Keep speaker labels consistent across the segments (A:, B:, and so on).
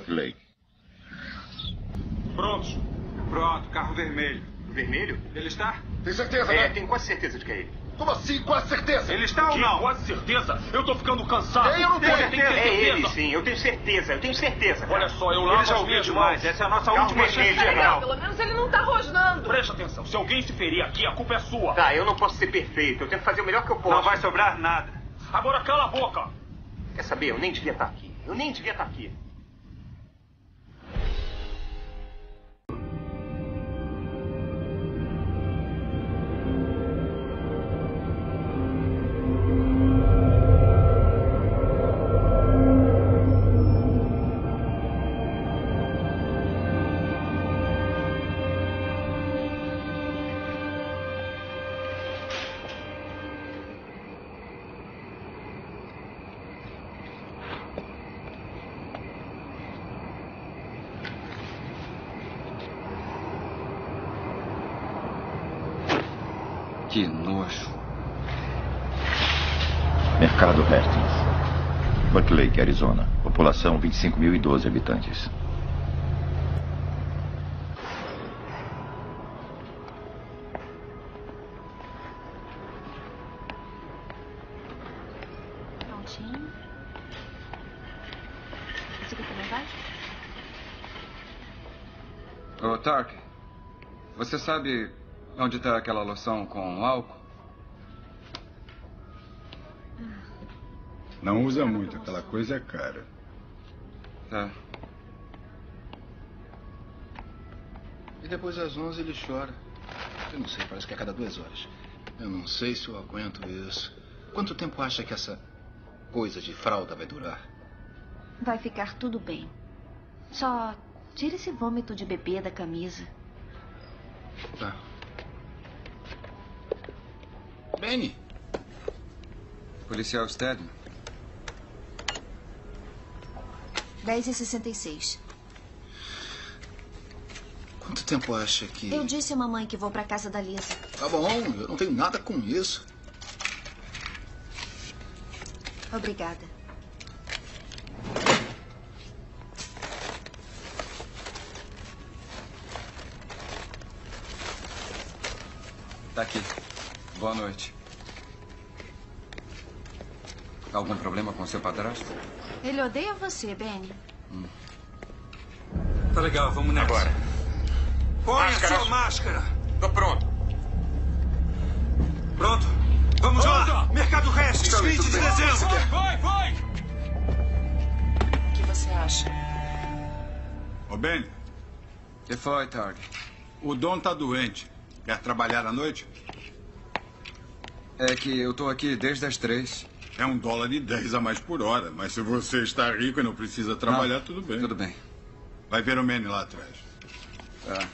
A: Buckley.
B: Prontos. Pronto, carro vermelho.
C: Vermelho?
B: Ele está?
D: Tem certeza,
C: É,
D: né?
C: tenho quase certeza de que é ele.
D: Como assim? Quase certeza.
B: Ele está ou não?
E: Quase certeza. Eu tô ficando cansado.
D: Eu não tenho
E: tem que ter
C: É ele,
E: certeza.
C: sim. Eu tenho certeza. Eu tenho certeza.
E: Olha só, eu lavo
B: Ele já
E: as
B: ouviu
E: minhas
B: demais.
E: mãos.
B: Essa é a nossa
C: Carro
B: última chance.
C: geral.
F: Pelo menos ele não tá rosnando.
E: Preste atenção. Se alguém se ferir aqui, a culpa é sua.
C: Tá, eu não posso ser perfeito. Eu tento fazer o melhor que eu posso.
B: Não vai sobrar nada.
E: Agora cala a boca.
C: Quer saber? Eu nem devia estar aqui. Eu nem devia estar aqui.
A: Mercado Hastings. Buck Lake, Arizona. População 25.012 habitantes.
G: Prontinho. Esse aqui também vai?
H: Ô, Tark, você sabe onde está aquela loção com álcool?
I: Não usa muito, aquela coisa é cara.
H: Tá. E depois às 11 ele chora. Eu não sei, parece que é a cada duas horas. Eu não sei se eu aguento isso. Quanto tempo acha que essa coisa de fralda vai durar?
G: Vai ficar tudo bem. Só tira esse vômito de bebê da camisa.
H: Tá. Benny! Policial Stedman.
G: 10 e 66.
H: Quanto tempo acha que.
G: Eu disse à mamãe que vou pra casa da Lisa.
H: Tá bom, eu não tenho nada com isso.
G: Obrigada.
H: Tá aqui. Boa noite. Algum problema com seu padrasto?
G: Ele odeia você, Benny.
B: Tá legal, vamos nessa.
C: Agora.
B: Põe
C: Máscara.
B: a sua máscara.
C: Tô pronto.
B: Pronto? Vamos lá. Mercado Hastings, 20 de dezembro.
E: Vai, vai!
F: O que você acha?
I: Ô, Ben,
H: que foi, Targ?
I: o Dom tá doente. Quer trabalhar à noite?
H: É que eu tô aqui desde as três.
I: É um dólar e dez a mais por hora. Mas se você está rico e não precisa trabalhar,
H: Não,
I: tudo bem.
H: Tudo bem.
I: Vai ver o Manny lá atrás.
H: Tá.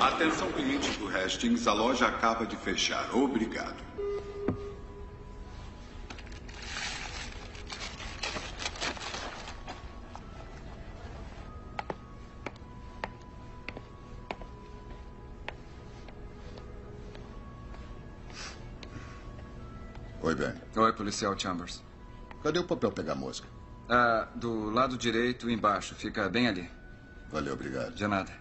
I: Atenção, clientes do Hastings. A loja acaba de fechar. Obrigado.
D: Oi, Ben.
H: Oi, policial Chambers.
D: Cadê o papel pegar mosca?
H: Ah, do lado direito embaixo. Fica bem ali.
D: Valeu, obrigado.
H: De nada.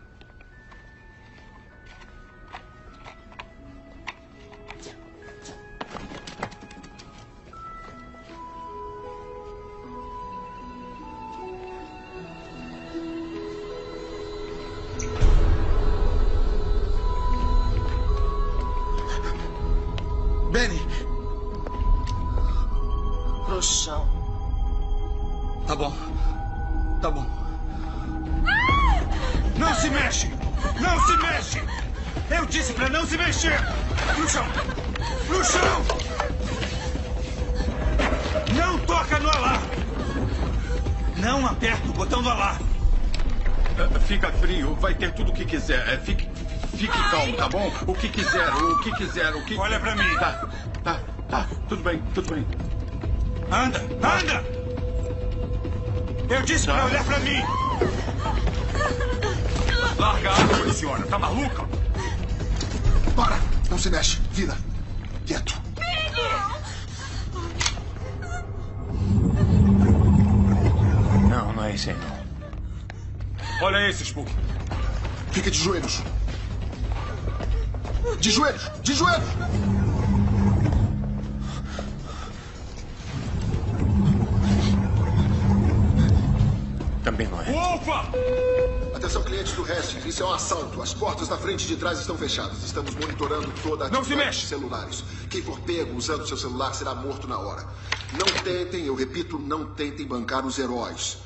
D: Estão fechadas. Estamos monitorando toda a
I: Não se mexe!
D: celulares. Quem for pego usando seu celular será morto na hora. Não tentem, eu repito, não tentem bancar os heróis.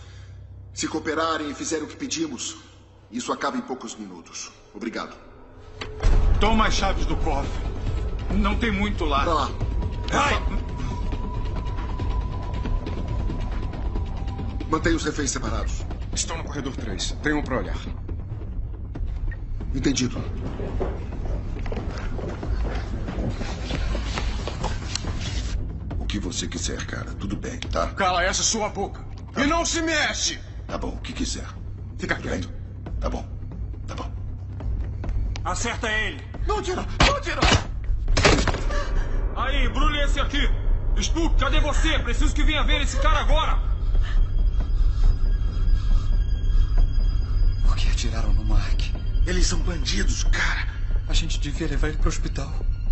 D: Se cooperarem e fizerem o que pedimos, isso acaba em poucos minutos. Obrigado.
B: Toma as chaves do cofre. Não tem muito lá.
D: Pra lá.
I: Vai!
D: Mantenha os reféns separados.
B: Estão no corredor 3. Tenham pra olhar.
D: Entendido. O que você quiser, cara. Tudo bem, tá?
B: Cala essa sua boca. E não se mexe!
D: Tá bom, o que quiser.
B: Fica
D: Tudo bem?
B: quieto.
D: Tá bom. Tá bom.
I: Acerta ele!
B: Não tira! Não tira!
E: Aí, brulhe esse aqui. Spook, cadê você? Preciso que venha ver esse cara agora.
J: Por que atiraram no Mark? Eles são bandidos, cara. A gente devia levar ele pro hospital.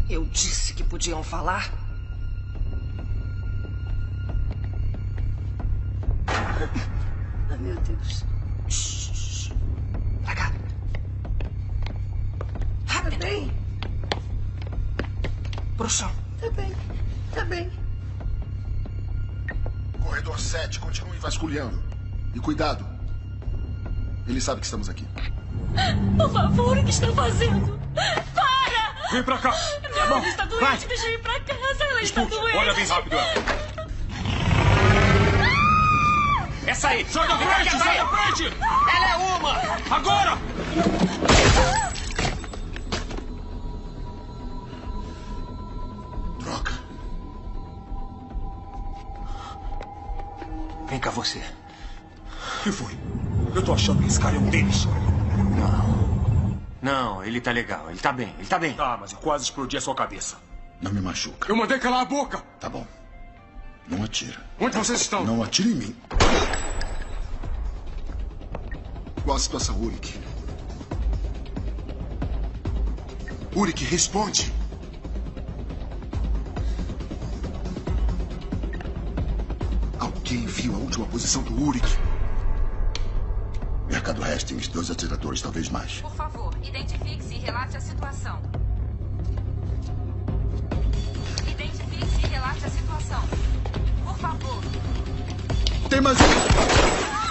F: Eu disse que podiam falar.
K: Ai, meu Deus.
F: Pra cá. Rápido.
K: Tá bem,
F: Pro chão.
K: tá bem, tá bem.
D: Corredor 7, continue vasculhando. E cuidado. Ele sabe que estamos aqui.
L: Por favor, o que está fazendo? Para!
E: Vem pra cá.
L: Não, ela está doente, deixa eu ir pra casa, ela está doente.
E: olha bem rápido ela.
C: Essa aí!
E: Sai da frente, sai da frente.
C: Ela é uma!
E: Agora.
D: Droga.
E: Vem cá você. O que foi? Eu tô achando que esse cara é um deles.
C: Não. Não, ele tá legal. Ele tá bem, ele tá bem.
E: Tá, mas eu quase explodi a sua cabeça.
D: Não me machuca.
B: Eu mandei calar a boca!
D: Tá bom. Não atira.
B: Onde vocês estão?
D: Não atire em mim. Qual a situação, Urik? Urik, responde. Alguém viu a última posição do Urik? Mercado Hastings, dois atiradores, talvez mais.
G: Por favor, identifique-se e relate a situação. Identifique-se e relate a situação. Por favor.
D: Tem mais um!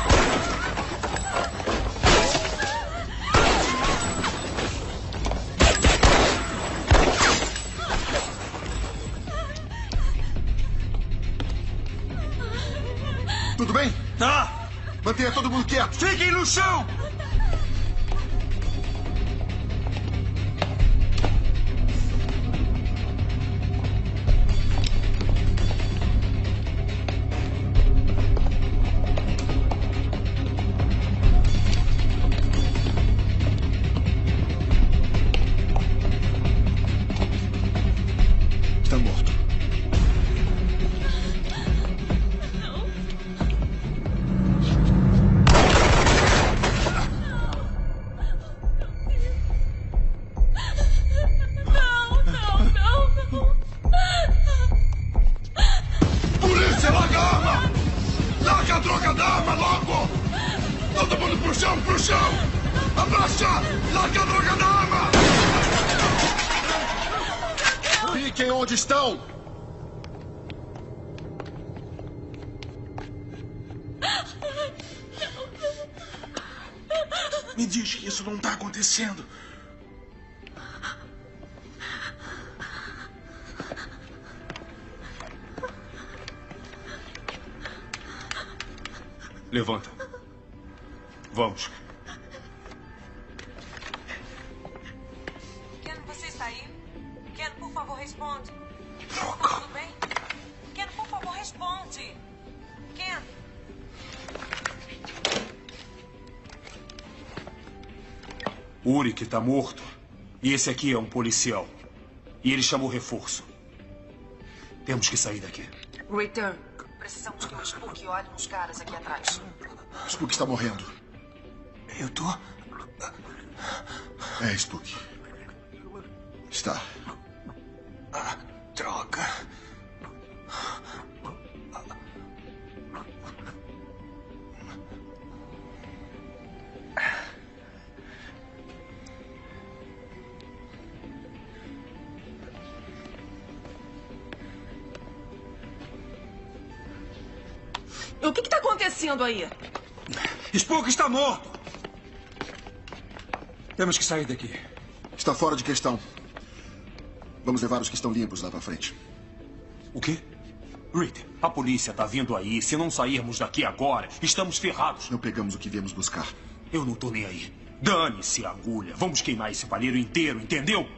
D: Tudo bem?
I: Tá!
D: Mantenha todo mundo quieto.
I: Fiquem no chão!
D: Está morto.
B: Tá
E: morto. E esse aqui é um policial. E ele chamou reforço. Temos que sair daqui.
F: Ritter, precisamos que o Spook olhe nos caras aqui atrás.
D: O Spook está morrendo.
E: Eu tô.
D: É, Spook. Está.
E: Ah, droga.
F: O que está acontecendo aí?
E: Spook está morto! Temos que sair daqui.
D: Está fora de questão. Vamos levar os que estão limpos lá pra frente.
E: O quê? Reed, a polícia está vindo aí. Se não sairmos daqui agora, estamos ferrados.
D: Não pegamos o que viemos buscar.
E: Eu não tô nem aí. Dane-se a agulha. Vamos queimar esse palheiro inteiro, entendeu?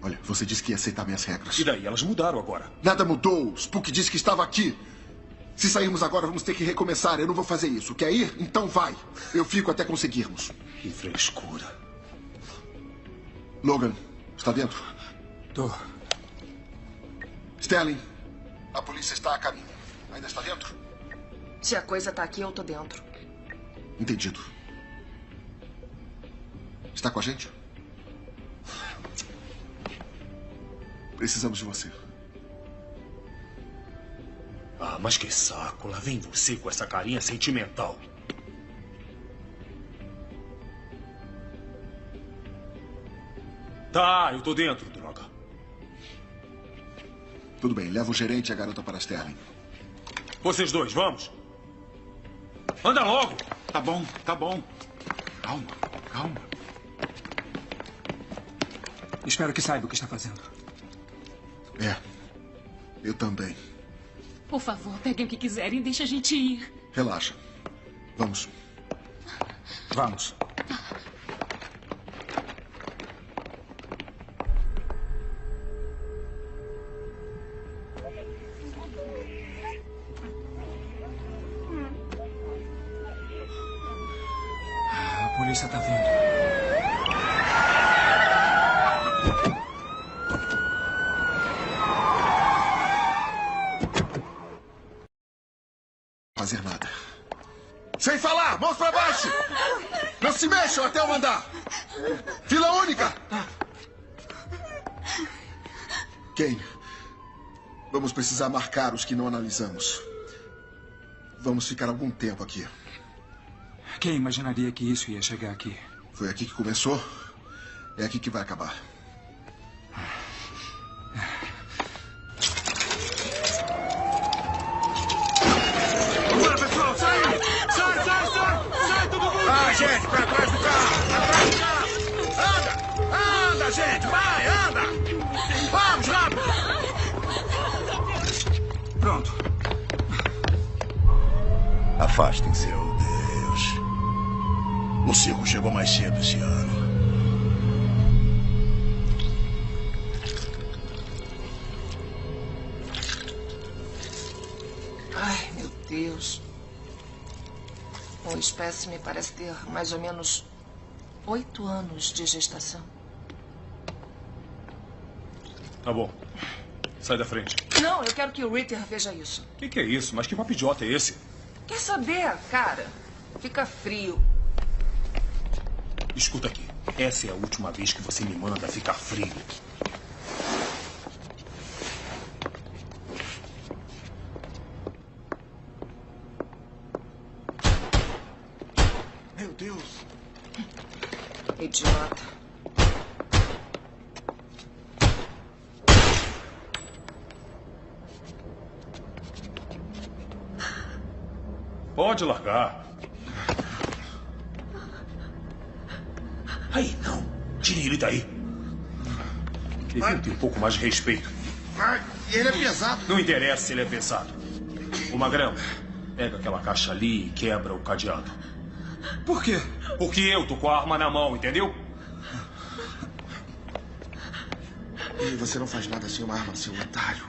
D: Olha, você disse que ia aceitar minhas regras.
E: E daí? Elas mudaram agora.
D: Nada mudou. Spook disse que estava aqui. Se sairmos agora, vamos ter que recomeçar. Eu não vou fazer isso. Quer ir? Então vai. Eu fico até conseguirmos.
E: Que frescura.
D: Logan, está dentro?
E: Tô.
D: Sterling, a polícia está a caminho. Ainda está dentro?
F: Se a coisa está aqui, eu tô dentro.
D: Entendido. Está com a gente? Precisamos de você.
E: Ah, mas que saco. Lá vem você com essa carinha sentimental. Tá, eu tô dentro, droga.
D: Tudo bem, leva o gerente e a garota para Sterling.
E: Vocês dois, vamos. Anda logo.
I: Tá bom, tá bom. Calma, calma.
E: Espero que saiba o que está fazendo.
D: É, eu também.
M: Por favor, peguem o que quiserem e deixe a gente ir.
D: Relaxa. Vamos.
E: Vamos.
D: Precisar marcar os que não analisamos. Vamos ficar algum tempo aqui.
E: Quem imaginaria que isso ia chegar aqui?
D: Foi aqui que começou. É aqui que vai acabar.
B: Chegou mais cedo esse ano.
F: Ai, meu Deus. O espécime parece ter mais ou menos oito anos de gestação.
E: Tá bom. Sai da frente.
F: Não, eu quero que o Ritter veja isso.
E: O que, que é isso? Mas que papo idiota é esse?
F: Quer saber, cara? Fica frio.
E: Escuta aqui. Essa é a última vez que você me manda ficar frio.
B: Meu Deus.
F: Idiota.
E: Pode largar. Aí, não. Tire ele daí. Devia ter um pouco mais de respeito.
B: Vai, ele é pesado.
E: Não interessa se ele é pesado. O Magrão, pega aquela caixa ali e quebra o cadeado.
I: Por quê?
E: Porque eu tô com a arma na mão, entendeu?
B: E você não faz nada sem uma arma, seu otário.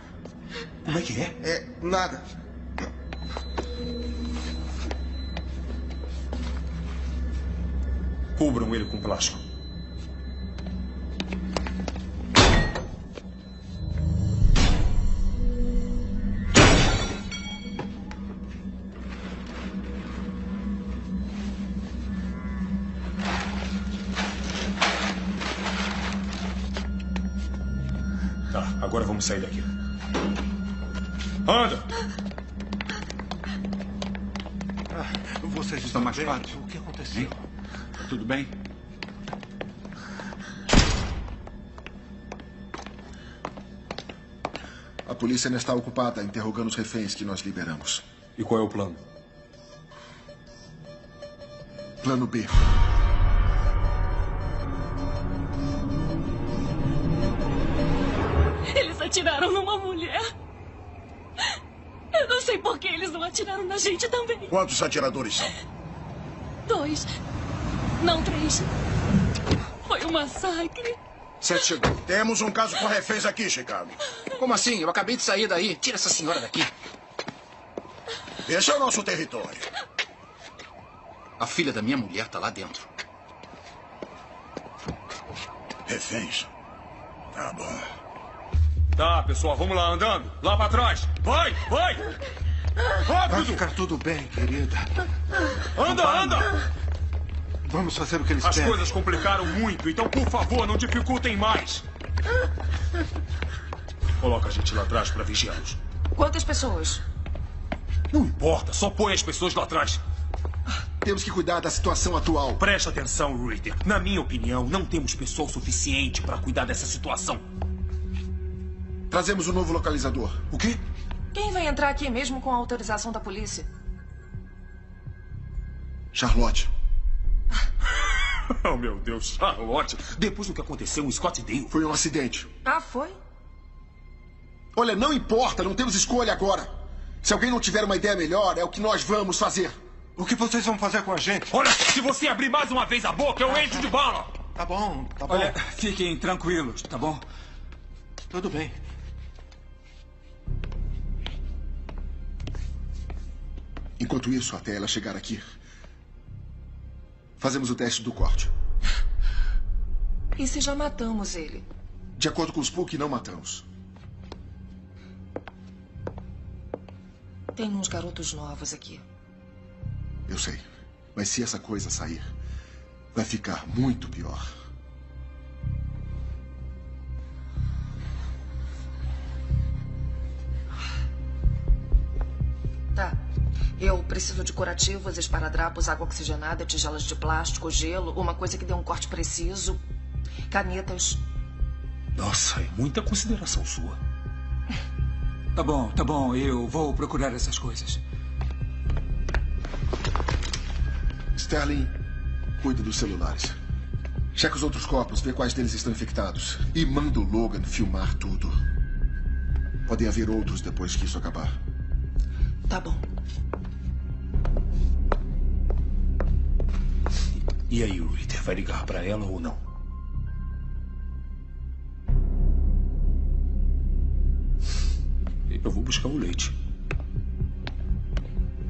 E: Como é que é?
B: É, nada.
E: Cubram ele com plástico. Sair daqui. Anda!
B: Ah, vocês estão machucados? O que aconteceu? Hein? Tudo bem?
D: A polícia ainda está ocupada interrogando os reféns que nós liberamos.
E: E qual é o plano?
D: Plano B.
L: atiraram numa mulher. Eu não sei por que eles não atiraram na gente também.
N: Quantos atiradores são?
L: Dois. Não, três. Foi um massacre.
H: Sete chegou.
N: Temos um caso com reféns aqui, Chicago.
H: Como assim? Eu acabei de sair daí. Tira essa senhora daqui.
N: Esse é o nosso território.
H: A filha da minha mulher está lá dentro.
N: Reféns? Tá bom.
E: Tá, pessoal, vamos lá, andando. Lá pra trás. Vai, vai!
B: Rápido! Vai ficar tudo bem, querida.
E: Anda, anda!
B: Vamos fazer o que eles
E: As
B: pedem.
E: coisas complicaram muito, então, por favor, não dificultem mais. Coloca a gente lá atrás para vigiá-los.
F: Quantas pessoas?
E: Não importa, só põe as pessoas lá atrás.
D: Temos que cuidar da situação atual.
E: Presta atenção, Reader. Na minha opinião, não temos pessoal suficiente para cuidar dessa situação.
D: Trazemos um novo localizador.
E: O quê?
F: Quem vai entrar aqui mesmo com a autorização da polícia?
D: Charlotte.
E: oh, meu Deus, Charlotte. Depois do que aconteceu em Scottsdale.
D: Foi um acidente.
F: Ah, foi?
D: Olha, não importa, não temos escolha agora. Se alguém não tiver uma ideia melhor, é o que nós vamos fazer.
B: O que vocês vão fazer com a gente?
E: Olha, se você abrir mais uma vez a boca, eu encho de bala.
B: Tá bom, tá bom.
O: Olha, fiquem tranquilos, tá bom?
B: Tudo bem.
D: Enquanto isso, até ela chegar aqui, fazemos o teste do corte.
F: E se já matamos ele?
D: De acordo com os PUC, não matamos.
F: Tem uns garotos novos aqui.
D: Eu sei. Mas se essa coisa sair, vai ficar muito pior.
F: Tá. Eu preciso de curativos, esparadrapos, água oxigenada, tigelas de plástico, gelo, uma coisa que dê um corte preciso, canetas.
E: Nossa, é muita consideração sua.
O: Tá bom, tá bom. Eu vou procurar essas coisas.
D: Sterling, cuida dos celulares. Checa os outros corpos, vê quais deles estão infectados. E manda o Logan filmar tudo. Podem haver outros depois que isso acabar.
F: Tá bom.
E: E aí, o Ritter vai ligar para ela ou não? Eu vou buscar o leite.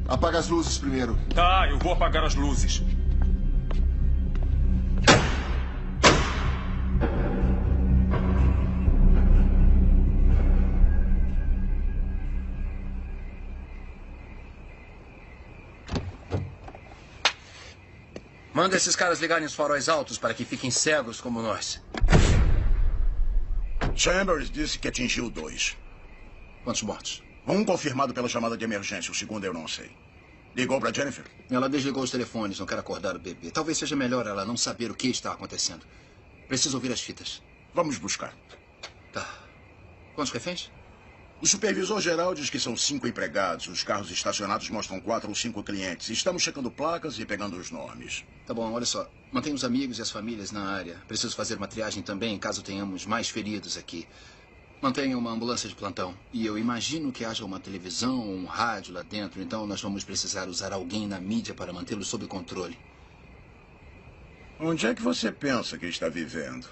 D: Apaga as luzes primeiro.
E: Tá, eu vou apagar as luzes.
H: Manda esses caras ligarem os faróis altos para que fiquem cegos como nós.
N: Chambers disse que atingiu dois.
H: Quantos mortos?
N: Um confirmado pela chamada de emergência, o segundo eu não sei. Ligou para Jennifer?
H: Ela desligou os telefones, não quer acordar o bebê. Talvez seja melhor ela não saber o que está acontecendo. Preciso ouvir as fitas.
N: Vamos buscar.
H: Tá. Quantos reféns?
N: O supervisor geral diz que são cinco empregados. Os carros estacionados mostram quatro ou cinco clientes. Estamos checando placas e pegando os nomes.
H: Tá bom, olha só. Mantenha os amigos e as famílias na área. Preciso fazer uma triagem também, caso tenhamos mais feridos aqui. Mantenha uma ambulância de plantão. E eu imagino que haja uma televisão ou um rádio lá dentro, então nós vamos precisar usar alguém na mídia para mantê-lo sob controle.
N: Onde é que você pensa que está vivendo?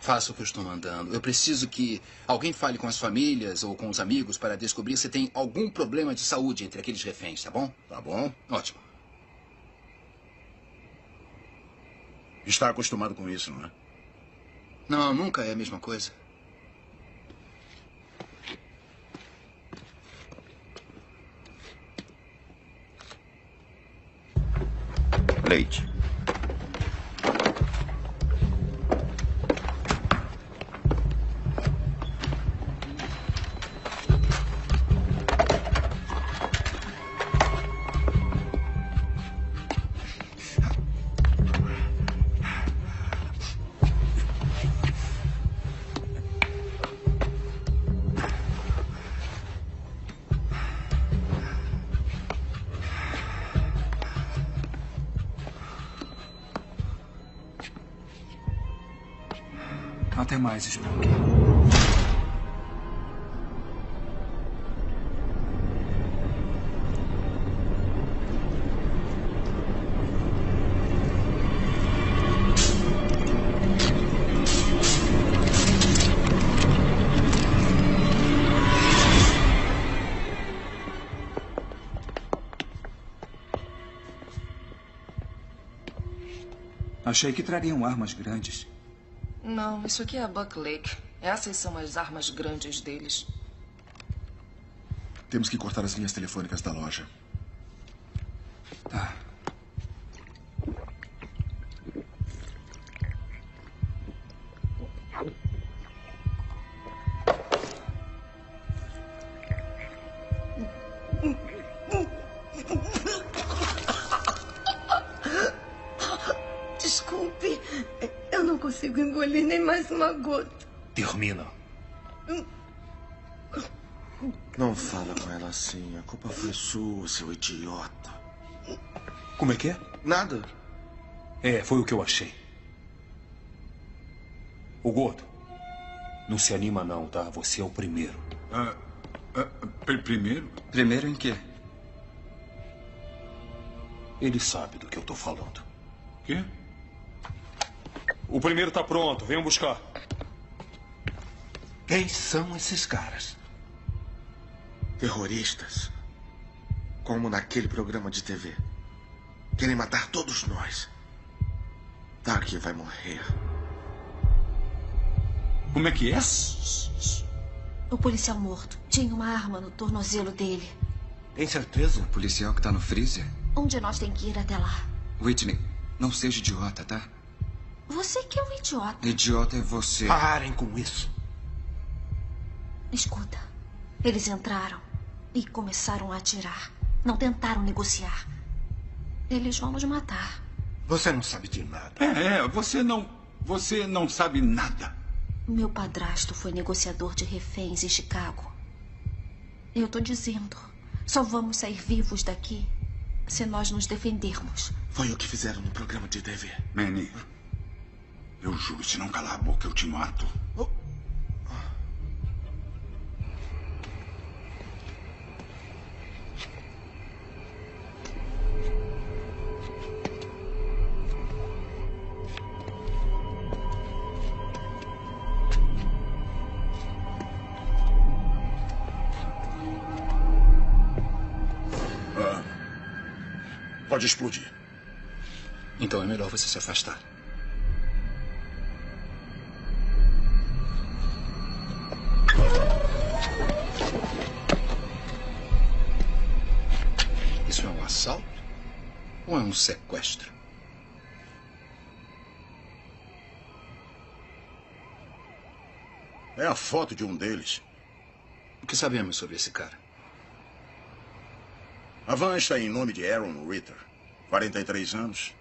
H: Faça o que eu estou mandando. Eu preciso que alguém fale com as famílias ou com os amigos para descobrir se tem algum problema de saúde entre aqueles reféns, tá bom?
N: Tá bom.
H: Ótimo.
N: Está acostumado com isso, não é?
H: Não, nunca é a mesma coisa.
A: Leite.
I: Spock. Achei que trariam armas grandes.
F: Não, isso aqui é a Buck Lake. Essas são as armas grandes deles.
D: Temos que cortar as linhas telefônicas da loja.
L: Engolir nem mais uma gota.
B: Termina. Não fala com ela assim. A culpa foi sua, seu idiota.
E: Como é que é?
B: Nada.
E: É, foi o que eu achei. O gordo. Não se anima não, tá? Você é o primeiro.
I: Ah, ah, pr- primeiro? Primeiro em quê?
E: Ele sabe do que eu tô falando.
I: Quê?
E: O primeiro tá pronto, venham buscar.
B: Quem são esses caras? Terroristas. Como naquele programa de TV. Querem matar todos nós. Dark vai morrer.
I: Como é que é?
G: O policial morto tinha uma arma no tornozelo dele.
B: Tem certeza?
J: O policial que tá no freezer?
G: Um de nós tem que ir até lá.
J: Whitney, não seja idiota, tá?
G: Você que é um idiota.
J: Idiota é você.
B: Parem com isso.
G: Escuta, eles entraram e começaram a atirar. Não tentaram negociar. Eles vão nos matar.
B: Você não sabe de nada.
I: É, é, você não. Você não sabe nada.
G: Meu padrasto foi negociador de reféns em Chicago. Eu tô dizendo, só vamos sair vivos daqui se nós nos defendermos.
B: Foi o que fizeram no programa de TV.
I: Manny, eu juro, se não calar a boca, eu te mato.
H: Ah, pode explodir. Então é melhor você se afastar. Ou é um sequestro?
N: É a foto de um deles.
H: O que sabemos sobre esse cara?
N: A van está em nome de Aaron Ritter. 43 anos.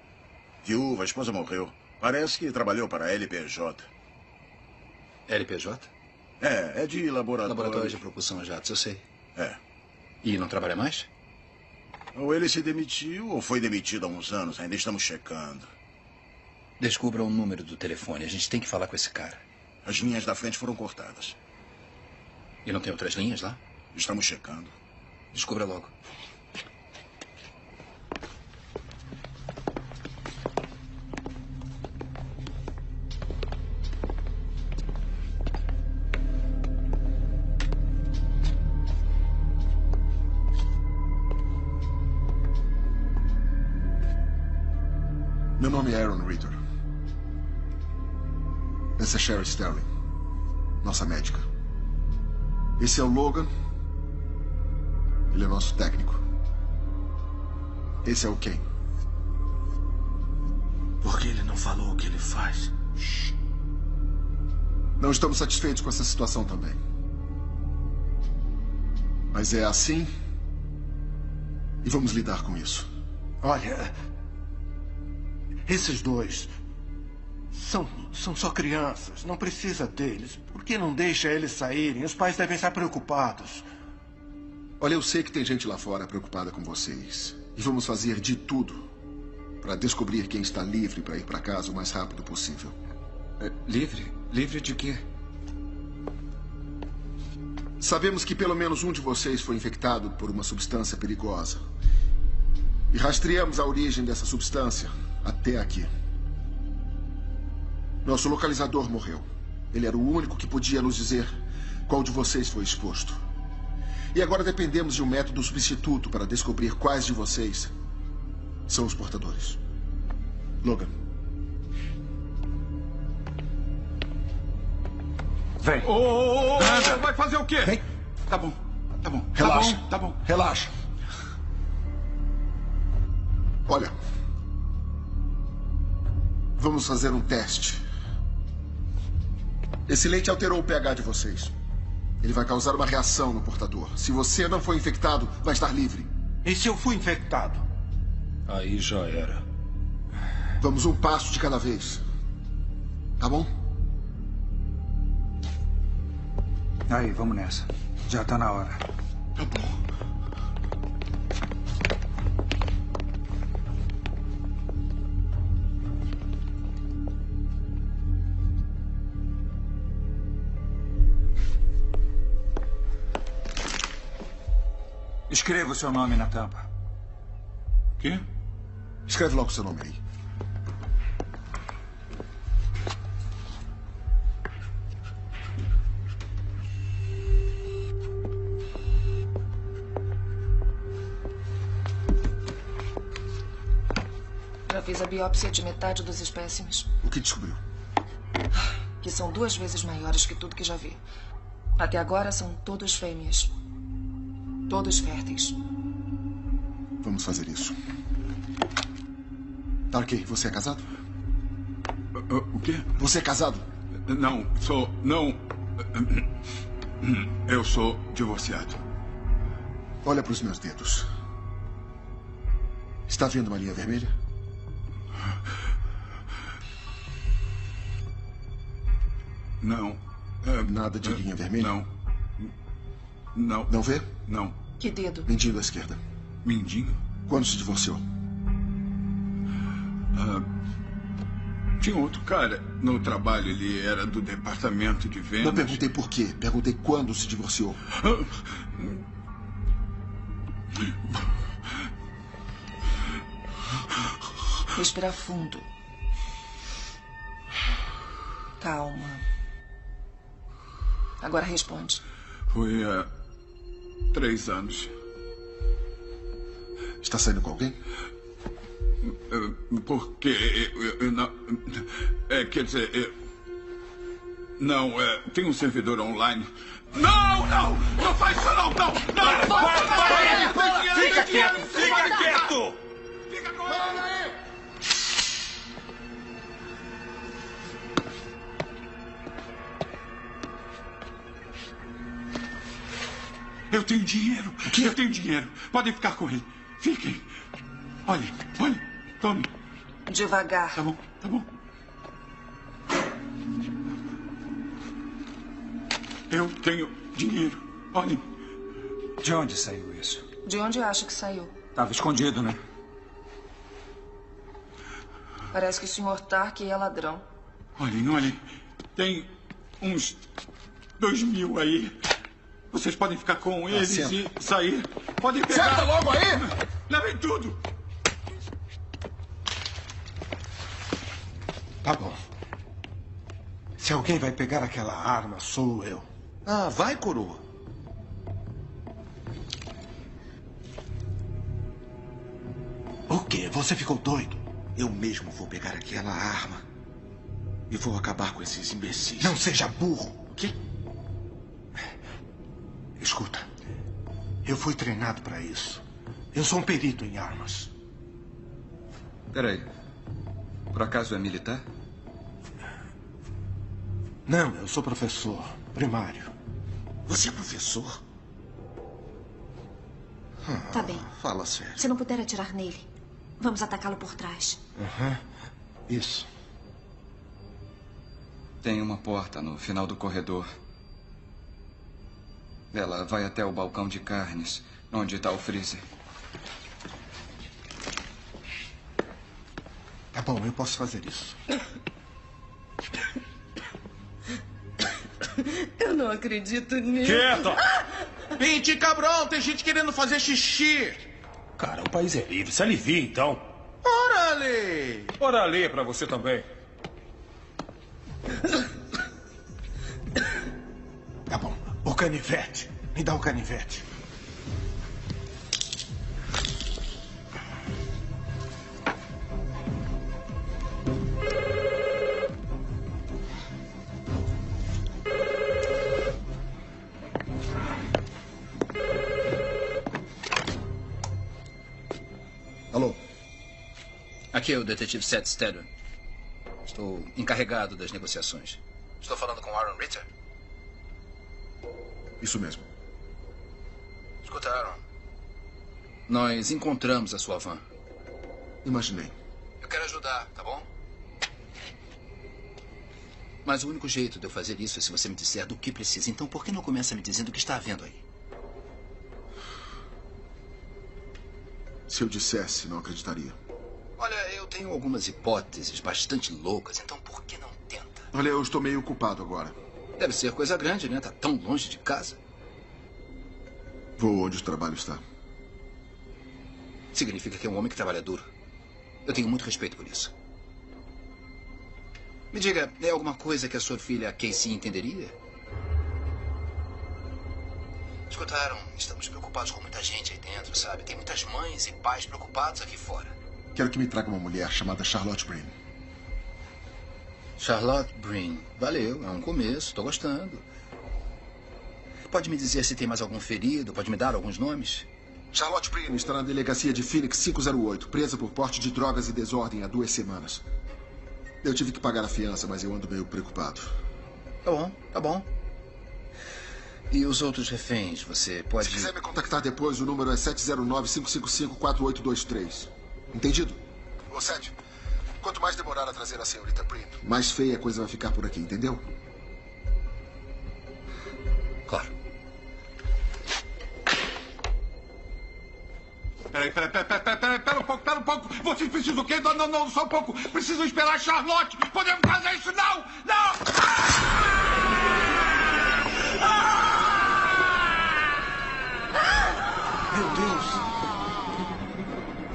N: Viúva, a esposa morreu. Parece que trabalhou para a LPJ.
H: LPJ?
N: É, é de laboratório.
H: Laboratório de propulsão a jatos, eu sei.
N: É.
H: E não trabalha mais?
N: Ou ele se demitiu ou foi demitido há uns anos. Ainda estamos checando.
H: Descubra o número do telefone. A gente tem que falar com esse cara.
N: As linhas da frente foram cortadas.
H: E não tem outras linhas lá?
N: Estamos checando.
H: Descubra logo.
D: Esse é o Logan. Ele é nosso técnico. Esse é o Ken.
B: Por que ele não falou o que ele faz?
D: Não estamos satisfeitos com essa situação também. Mas é assim. E vamos lidar com isso.
B: Olha. Esses dois. São, são só crianças. Não precisa deles. Por que não deixa eles saírem? Os pais devem estar preocupados.
D: Olha, eu sei que tem gente lá fora preocupada com vocês. E vamos fazer de tudo para descobrir quem está livre para ir para casa o mais rápido possível.
J: É, livre? Livre de quê?
D: Sabemos que pelo menos um de vocês foi infectado por uma substância perigosa. E rastreamos a origem dessa substância até aqui. Nosso localizador morreu. Ele era o único que podia nos dizer qual de vocês foi exposto. E agora dependemos de um método substituto para descobrir quais de vocês são os portadores. Logan.
O: Vem.
I: Ô, ô, ô, ô, vai fazer o quê?
O: Vem.
I: Tá bom, tá bom.
D: Relaxa.
I: Tá bom, tá bom.
D: Relaxa. Olha. Vamos fazer um teste. Esse leite alterou o pH de vocês. Ele vai causar uma reação no portador. Se você não for infectado, vai estar livre.
I: E se eu fui infectado?
O: Aí já era.
D: Vamos um passo de cada vez. Tá bom?
O: Aí, vamos nessa. Já tá na hora.
D: Tá bom.
O: Escreva o seu nome na tampa.
I: Quê?
D: Escreve logo o seu nome aí.
F: Já fiz a biópsia de metade dos espécimes,
D: O que descobriu?
F: que são duas vezes maiores que tudo que já vi. Até agora são todos fêmeas. Todos férteis.
D: Vamos fazer isso. Darkey, você é casado?
I: O quê?
D: Você é casado?
I: Não, sou. Não. Eu sou divorciado.
D: Olha para os meus dedos. Está vendo uma linha vermelha?
I: Não. É,
D: Nada de
I: é,
D: linha vermelha?
I: Não. Não.
D: Não vê?
I: Não.
F: Que dedo?
D: Mindinho à esquerda.
I: Mindinho?
D: Quando se divorciou?
I: Ah, tinha outro cara no trabalho, ele era do departamento de vendas.
D: Não perguntei por quê. Perguntei quando se divorciou.
F: Respirar fundo. Calma. Agora responde.
I: Foi há três anos.
D: Está saindo com alguém?
I: Eh, Porque eu, não. É, quer dizer. eu- não, é, tem um servidor online. Não, não! Não faz isso não! Não! Não!
P: Para, para,
I: Fica
P: Fica
I: quieto!
P: quieto,
I: Fica
P: fica quieto!
I: Eu tenho dinheiro! Eu tenho dinheiro! Podem ficar com ele! Fiquem! Olhem, olhem! Tome!
F: Devagar.
I: Tá bom, tá bom. Eu tenho dinheiro. Olhem.
O: De onde saiu isso?
F: De onde acha que saiu?
O: Tava escondido, né?
F: Parece que o Sr. Tark é ladrão.
I: Olhem, olhem. Tem uns dois mil aí. Vocês podem ficar com eles
D: senta.
I: e sair. Podem pegar.
D: Senta logo aí!
I: Levem tudo!
B: Tá bom. Se alguém vai pegar aquela arma, sou eu.
Q: Ah, vai, coroa.
B: O quê? Você ficou doido?
Q: Eu mesmo vou pegar aquela arma. E vou acabar com esses imbecis.
B: Não seja burro.
Q: O quê?
B: Escuta. Eu fui treinado para isso. Eu sou um perito em armas.
J: Peraí. Por acaso é militar?
B: Não, eu sou professor primário.
Q: Você é professor?
G: Tá bem.
Q: Fala sério.
G: Se não puder atirar nele, vamos atacá-lo por trás.
B: Aham. Isso.
J: Tem uma porta no final do corredor. Ela vai até o balcão de carnes, onde está o freezer.
B: Tá bom, eu posso fazer isso.
L: acredito nisso.
P: Quieta!
B: Pinte, cabrão, tem gente querendo fazer xixi.
P: Cara, o país é livre. Se alivia, então.
B: Ora, ali!
P: Ora, ali pra você também.
B: Tá bom. O canivete. Me dá o canivete.
H: Alô? Aqui é o detetive Seth Stedman. Estou encarregado das negociações. Estou falando com Aaron Ritter.
D: Isso mesmo.
H: Escutaram? Nós encontramos a sua van.
D: Imaginei.
H: Eu quero ajudar, tá bom? Mas o único jeito de eu fazer isso é se você me disser do que precisa. Então por que não começa me dizendo o que está havendo aí?
D: Se eu dissesse, não acreditaria.
H: Olha, eu tenho algumas hipóteses bastante loucas, então por que não tenta?
D: Olha, eu estou meio ocupado agora.
H: Deve ser coisa grande, né? Tá tão longe de casa.
D: Vou onde o trabalho está.
H: Significa que é um homem que trabalha duro. Eu tenho muito respeito por isso. Me diga, é alguma coisa que a sua filha Casey entenderia? Escutaram? Estamos preocupados com muita gente aí dentro, sabe? Tem muitas mães e pais preocupados aqui fora.
D: Quero que me traga uma mulher chamada Charlotte Green.
H: Charlotte Breen. Valeu, é um começo, estou gostando. Pode me dizer se tem mais algum ferido? Pode me dar alguns nomes?
D: Charlotte Breen está na delegacia de Phoenix 508, presa por porte de drogas e desordem há duas semanas. Eu tive que pagar a fiança, mas eu ando meio preocupado.
H: Tá bom, tá bom. E os outros reféns, você pode.
D: Se quiser me contactar depois, o número é 709-555-4823. Entendido? Ô, Sete, quanto mais demorar a trazer a senhorita Breen, mais feia a coisa vai ficar por aqui, entendeu?
H: Claro.
I: Peraí, peraí, peraí, peraí, peraí, peraí, pera um pouco, pera um pouco. Vocês precisam o quê? Não, não, não, só um pouco. Precisam esperar a Charlotte. Podemos fazer isso? Não! Não!
B: Meu Deus.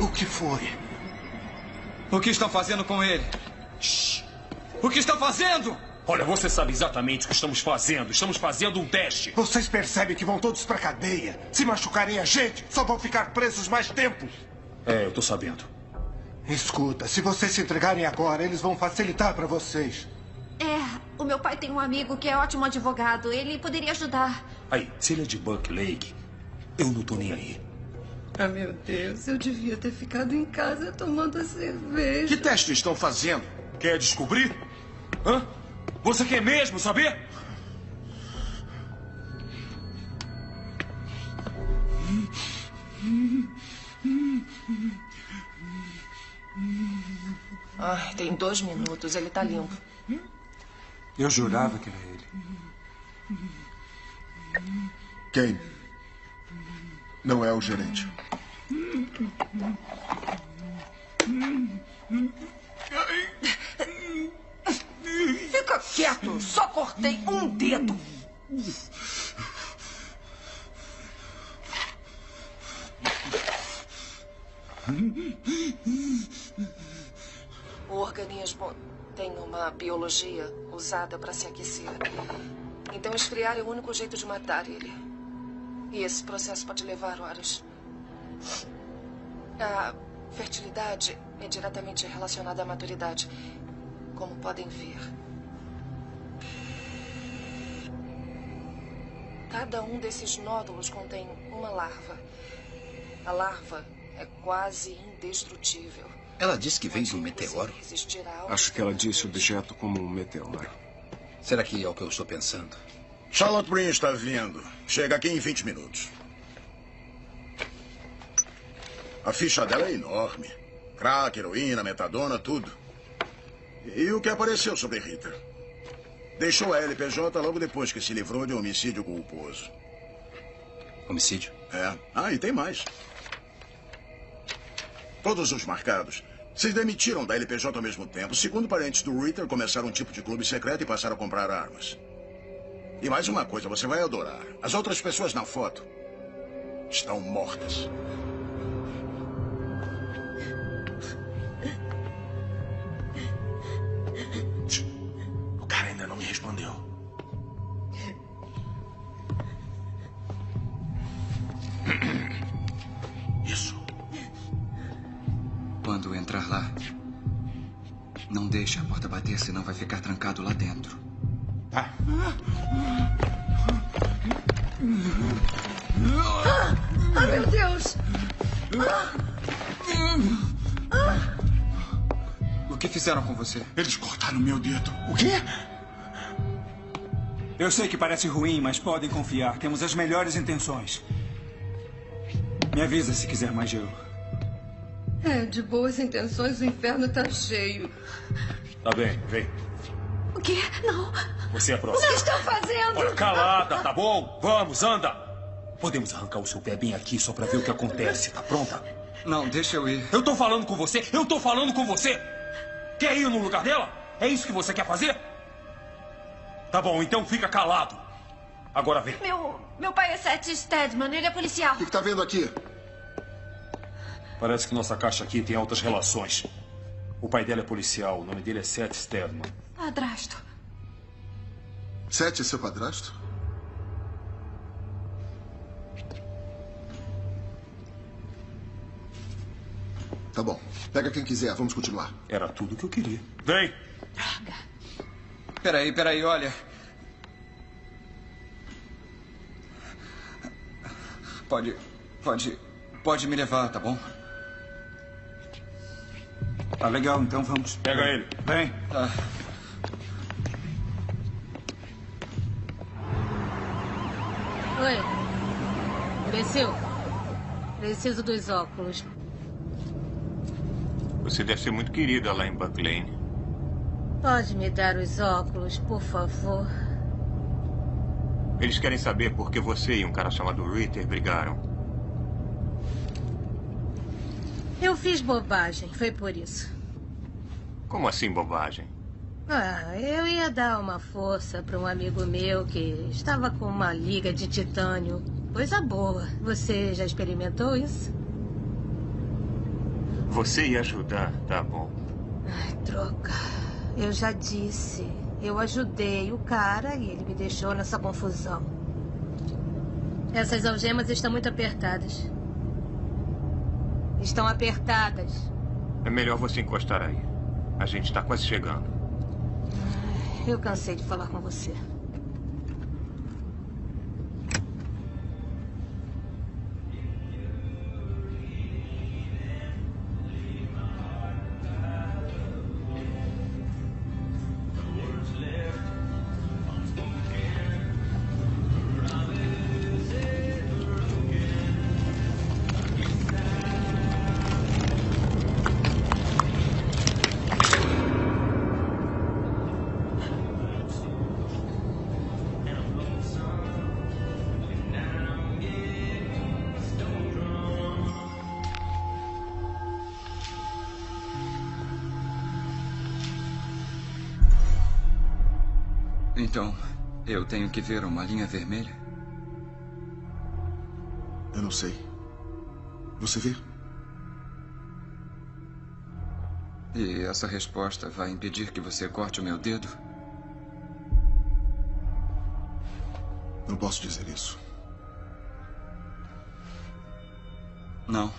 B: O que foi?
O: O que estão fazendo com ele? Shhh. O que estão fazendo?
P: Olha, você sabe exatamente o que estamos fazendo. Estamos fazendo um teste.
B: Vocês percebem que vão todos pra cadeia. Se machucarem a gente, só vão ficar presos mais tempo.
P: É, eu tô sabendo.
B: Escuta, se vocês se entregarem agora, eles vão facilitar pra vocês.
G: É, o meu pai tem um amigo que é ótimo advogado. Ele poderia ajudar.
P: Aí, se ele é de Buck Lake, eu não tô nem aí.
L: Ah, meu Deus, eu devia ter ficado em casa tomando a cerveja.
B: Que teste estão fazendo?
P: Quer descobrir? Hã? Você quer mesmo saber?
F: Ai, tem dois minutos, ele tá limpo.
O: Eu jurava que era ele.
D: Quem? Não é o gerente.
F: Fica quieto, só cortei um dedo. O organismo tem uma biologia usada para se aquecer. Então esfriar é o único jeito de matar ele. E esse processo pode levar horas. A fertilidade é diretamente relacionada à maturidade, como podem ver. Cada um desses nódulos contém uma larva. A larva é quase indestrutível.
H: Ela disse que veio de um meteoro?
P: Acho que ela disse objeto como um meteoro.
H: Será que é o que eu estou pensando?
N: Charlotte Breen está vindo. Chega aqui em 20 minutos. A ficha dela é enorme. Crack, heroína, metadona, tudo. E o que apareceu sobre Rita? Deixou a LPJ logo depois que se livrou de um homicídio culposo.
H: Homicídio?
N: É. Ah, e tem mais. Todos os marcados se demitiram da LPJ ao mesmo tempo. Segundo parentes do Ritter, começaram um tipo de clube secreto e passaram a comprar armas. E mais uma coisa, você vai adorar. As outras pessoas na foto estão mortas.
J: Deixe a porta bater, senão vai ficar trancado lá dentro.
B: Tá.
L: Ah, ah, meu Deus!
J: O que fizeram com você?
I: Eles cortaram meu dedo.
B: O quê?
O: Eu sei que parece ruim, mas podem confiar. Temos as melhores intenções. Me avisa se quiser mais gelo.
L: É, de boas intenções o inferno tá cheio.
E: Tá bem, vem.
G: O quê? Não.
E: Você é a
L: O
E: próxima.
L: que está fazendo?
E: Olha, calada, tá bom? Vamos, anda. Podemos arrancar o seu pé bem aqui só pra ver o que acontece. Tá pronta?
J: Não, deixa eu ir.
E: Eu tô falando com você. Eu tô falando com você. Quer ir no lugar dela? É isso que você quer fazer? Tá bom, então fica calado. Agora vem.
G: Meu, meu pai é Seth Stedman, ele é policial.
D: O que está vendo aqui?
E: Parece que nossa caixa aqui tem altas relações. O pai dela é policial. O nome dele é Seth Stedman.
G: Padrasto.
D: Sete é seu padrasto? Tá bom. Pega quem quiser, vamos continuar.
E: Era tudo que eu queria. Vem!
J: Peraí, peraí, olha. Pode. Pode. Pode me levar, tá bom?
O: Tá legal, então vamos.
E: Pega ele.
O: Vem.
J: Tá.
R: Oi. Imbecil. Preciso dos óculos.
C: Você deve ser muito querida lá em Buck Lane.
R: Pode me dar os óculos, por favor?
C: Eles querem saber por que você e um cara chamado Ritter brigaram.
R: Eu fiz bobagem, foi por isso.
C: Como assim, bobagem?
R: Ah, eu ia dar uma força para um amigo meu que estava com uma liga de titânio. Coisa boa. Você já experimentou isso?
C: Você ia ajudar, tá bom.
R: Ai, troca. Eu já disse. Eu ajudei o cara e ele me deixou nessa confusão. Essas algemas estão muito apertadas. Estão apertadas.
C: É melhor você encostar aí. A gente tá quase chegando.
R: Eu cansei de falar com você.
J: Então, eu tenho que ver uma linha vermelha?
D: Eu não sei. Você vê?
J: E essa resposta vai impedir que você corte o meu dedo?
D: Não posso dizer isso.
J: Não.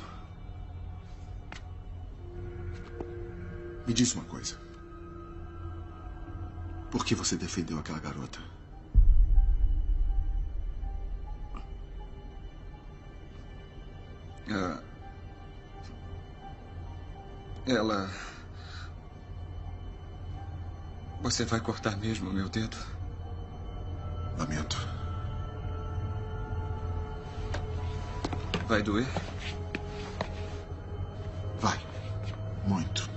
D: Me diz uma coisa. Por que você defendeu aquela garota?
J: Ah, ela. Você vai cortar mesmo o meu dedo?
D: Lamento.
J: Vai doer?
D: Vai. Muito.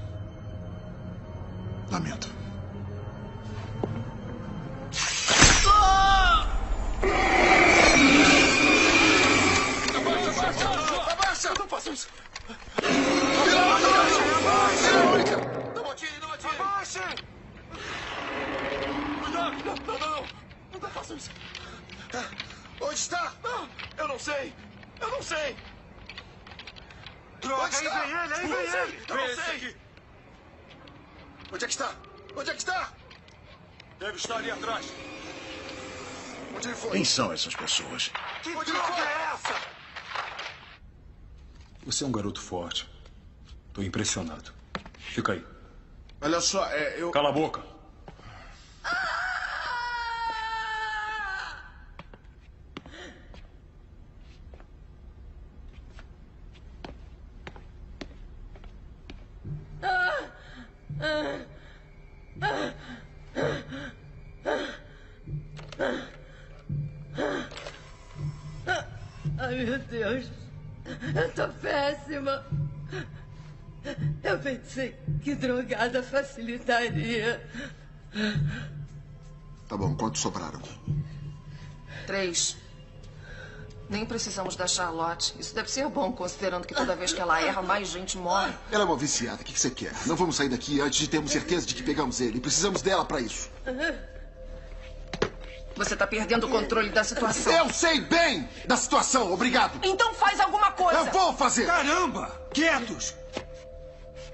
N: São essas pessoas?
B: Que droga é essa?
E: Você é um garoto forte. Tô impressionado. Fica aí.
B: Olha só, é, eu...
E: Cala a boca.
L: Eu pensei que drogada facilitaria.
D: Tá bom, quantos sobraram?
F: Três. Nem precisamos da Charlotte. Isso deve ser bom, considerando que toda vez que ela erra, mais gente morre.
D: Ela é uma viciada. O que você quer? Não vamos sair daqui antes de termos certeza de que pegamos ele. Precisamos dela para isso.
F: Você tá perdendo o controle da situação.
D: Eu sei bem da situação. Obrigado.
F: Então faz alguma coisa.
D: Eu vou fazer.
O: Caramba! Quietos!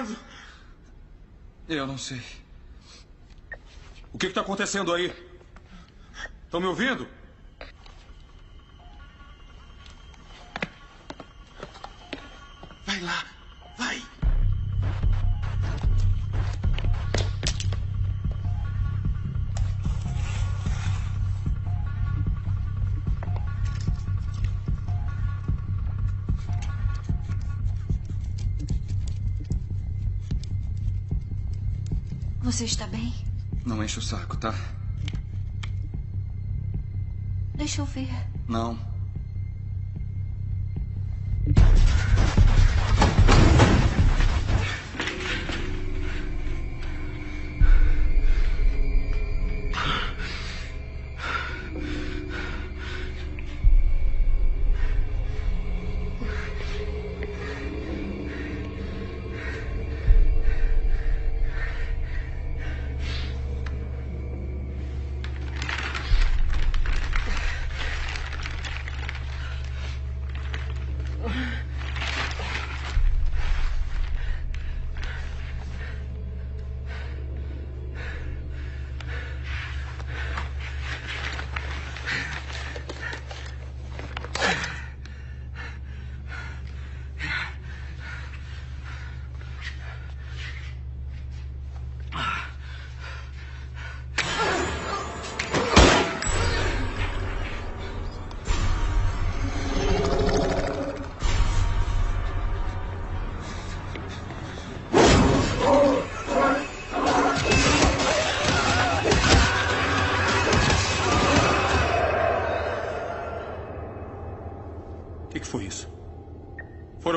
B: acontecendo?
O: Eu não sei.
E: O que está acontecendo aí? Estão me ouvindo?
B: Vai lá,
G: Você está bem?
J: Não enche o saco, tá?
G: Deixa eu ver.
J: Não.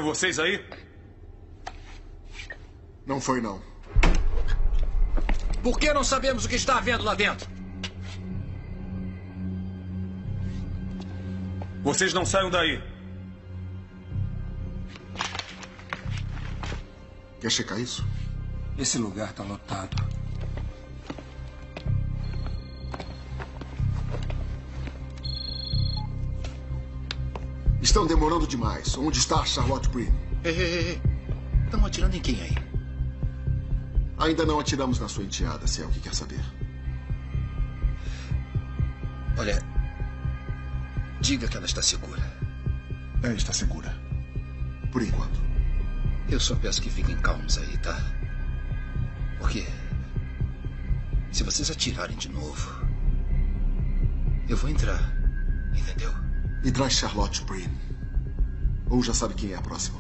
E: Foram vocês aí?
D: Não foi, não.
H: Por que não sabemos o que está havendo lá dentro?
E: Vocês não saiam daí.
D: Quer checar isso?
O: Esse lugar está lotado.
D: Estão demorando demais. Onde está a Charlotte Breen?
H: Ei, ei, ei. Estão atirando em quem aí?
D: Ainda não atiramos na sua enteada, se é o que quer saber.
H: Olha, diga que ela está segura.
D: É, está segura. Por enquanto.
H: Eu só peço que fiquem calmos aí, tá? Porque se vocês atirarem de novo, eu vou entrar. Entendeu?
D: E traz Charlotte Breen. Ou já sabe quem é a próxima?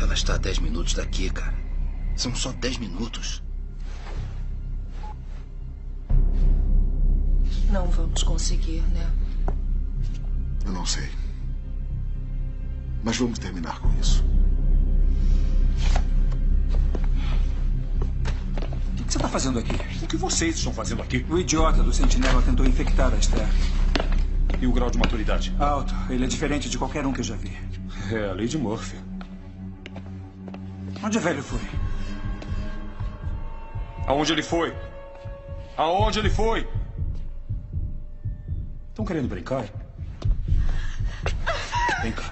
H: Ela está a 10 minutos daqui, cara. São só 10 minutos.
F: Não vamos conseguir, né?
D: Eu não sei. Mas vamos terminar com isso.
O: O que você está fazendo aqui?
E: O que vocês estão fazendo aqui?
O: O idiota do sentinela tentou infectar a Esther.
E: E o grau de maturidade?
O: Alto. Ele é diferente de qualquer um que eu já vi.
E: É a lei de Murphy.
O: Onde o velho foi?
E: Aonde ele foi? Aonde ele foi? Estão querendo brincar? Vem cá.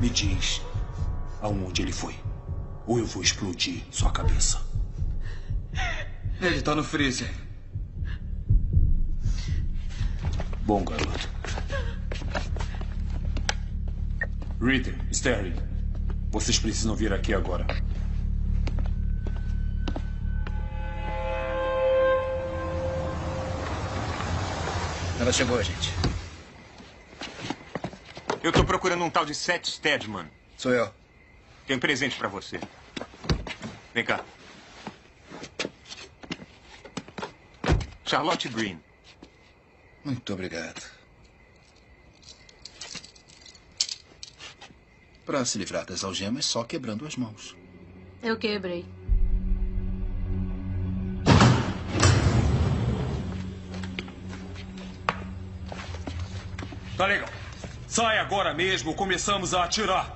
E: Me diz aonde ele foi. Ou eu vou explodir sua cabeça.
J: Ele está no freezer.
E: Bom, garoto. Reader, Sterling, vocês precisam vir aqui agora.
H: Ela chegou, gente.
C: Eu tô procurando um tal de Seth Stedman.
H: Sou eu.
C: Tem um presente pra você. Vem cá. Charlotte Green.
H: Muito obrigado. Para se livrar das algemas, só quebrando as mãos.
R: Eu quebrei.
E: Tá legal. Sai agora mesmo, começamos a atirar.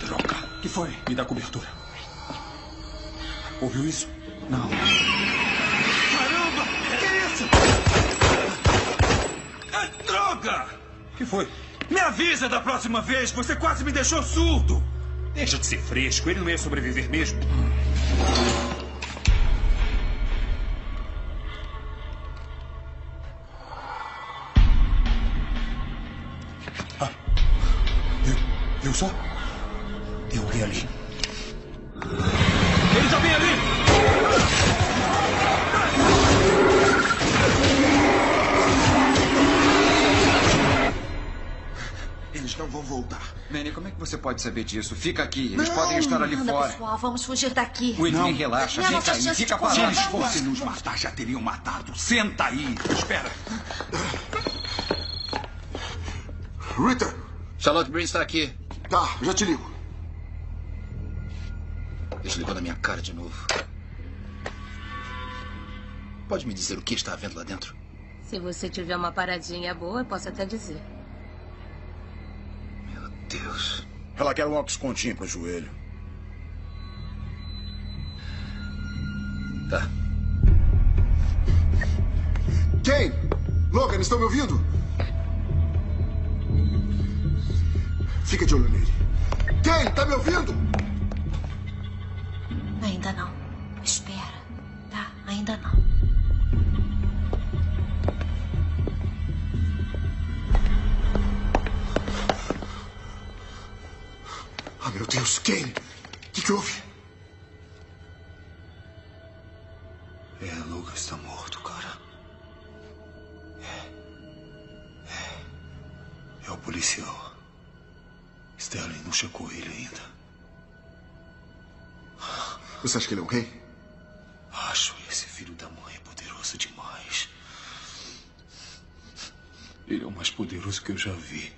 E: Droga.
O: que foi?
E: Me dá cobertura. Ouviu isso?
O: Não.
E: Caramba! Que é isso?
O: É droga!
E: que foi?
O: Me avisa da próxima vez. Você quase me deixou surdo.
E: Deixa de ser fresco. Ele não ia sobreviver mesmo. Ah.
J: Pode saber disso? Fica aqui. Eles
G: Não,
J: podem estar ali
G: anda,
J: fora.
G: pessoal, vamos fugir daqui.
J: Whitney, relaxa.
G: Não,
J: Fica aí.
G: já-
J: Fica parado.
P: Se eles fossem nos matar, já teriam matado. Senta aí. Espera.
D: Rita!
H: Charlotte Green está aqui.
D: Tá, já te ligo.
H: Desligou na minha cara de novo. Pode me dizer o que está havendo lá dentro?
R: Se você tiver uma paradinha boa, eu posso até dizer.
H: Deus.
N: Ela quer um oxcontin pro joelho.
H: Tá.
D: Kane! Logan, estão me ouvindo? Fica de olho nele. Kane, tá me ouvindo?
G: Ainda não.
D: Que
P: eu já vi.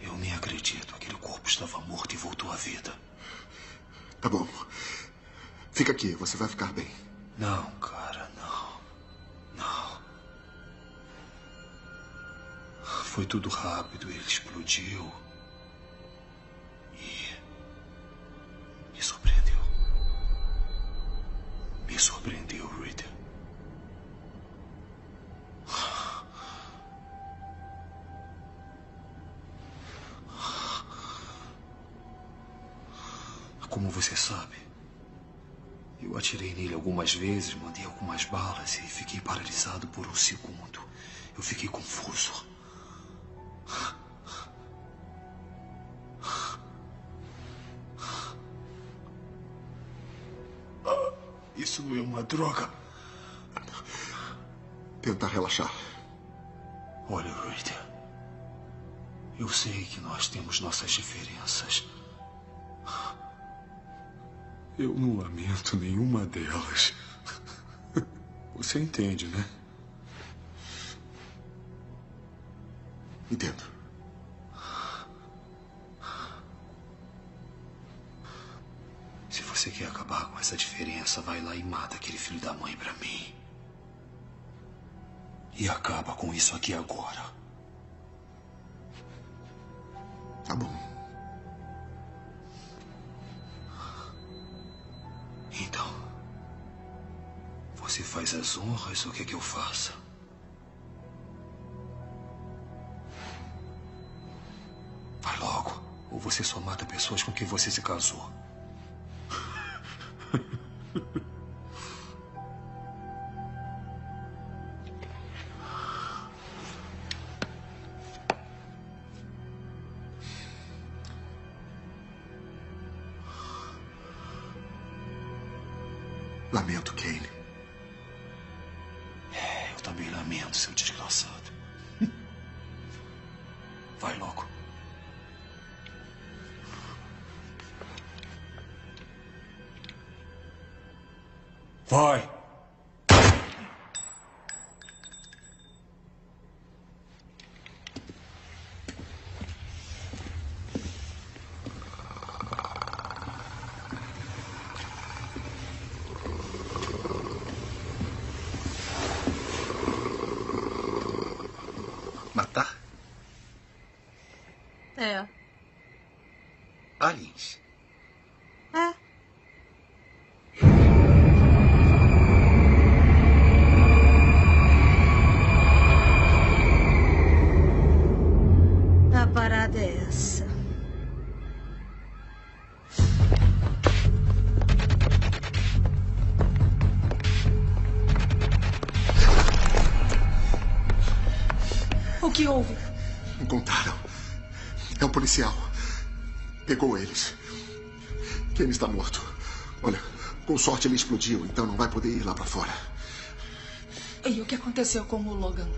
P: Eu nem acredito. Aquele corpo estava morto e voltou à vida.
D: Tá bom. Fica aqui, você vai ficar bem.
P: Não, cara, não. Não. Foi tudo rápido, ele explodiu. Algumas vezes, mandei algumas balas e fiquei paralisado por um segundo. Eu fiquei confuso. Isso é uma droga.
D: Tenta relaxar.
P: Olha, Rita. Eu sei que nós temos nossas diferenças. Eu não lamento nenhuma delas. Você entende, né?
D: Entendo.
P: Se você quer acabar com essa diferença, vai lá e mata aquele filho da mãe pra mim. E acaba com isso aqui agora.
D: Tá bom.
P: Faz as honras ou quer que eu faça? Vai logo. Ou você só mata pessoas com quem você se casou.
F: que houve?
D: Encontraram. É um policial. Pegou eles. Kane está morto. Olha, com sorte ele explodiu, então não vai poder ir lá para fora.
F: E o que aconteceu com o Logan?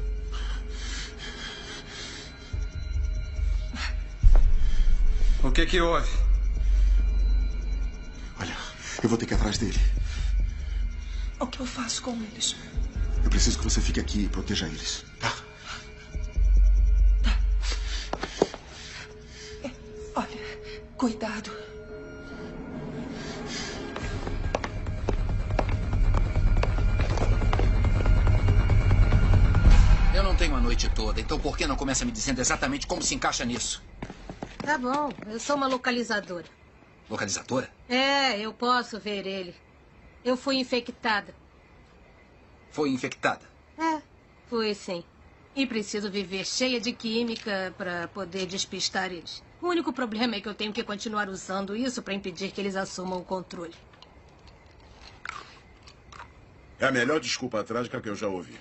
O: O que que houve?
D: Olha, eu vou ter que ir atrás dele.
F: O que eu faço com eles?
D: Eu preciso que você fique aqui e proteja eles,
H: noite toda, então por que não começa me dizendo exatamente como se encaixa nisso?
R: Tá bom, eu sou uma localizadora.
H: Localizadora?
R: É, eu posso ver ele. Eu fui infectada.
H: Foi infectada.
R: É, fui sim. E preciso viver cheia de química para poder despistar eles. O único problema é que eu tenho que continuar usando isso para impedir que eles assumam o controle.
N: É a melhor desculpa trágica que eu já ouvi.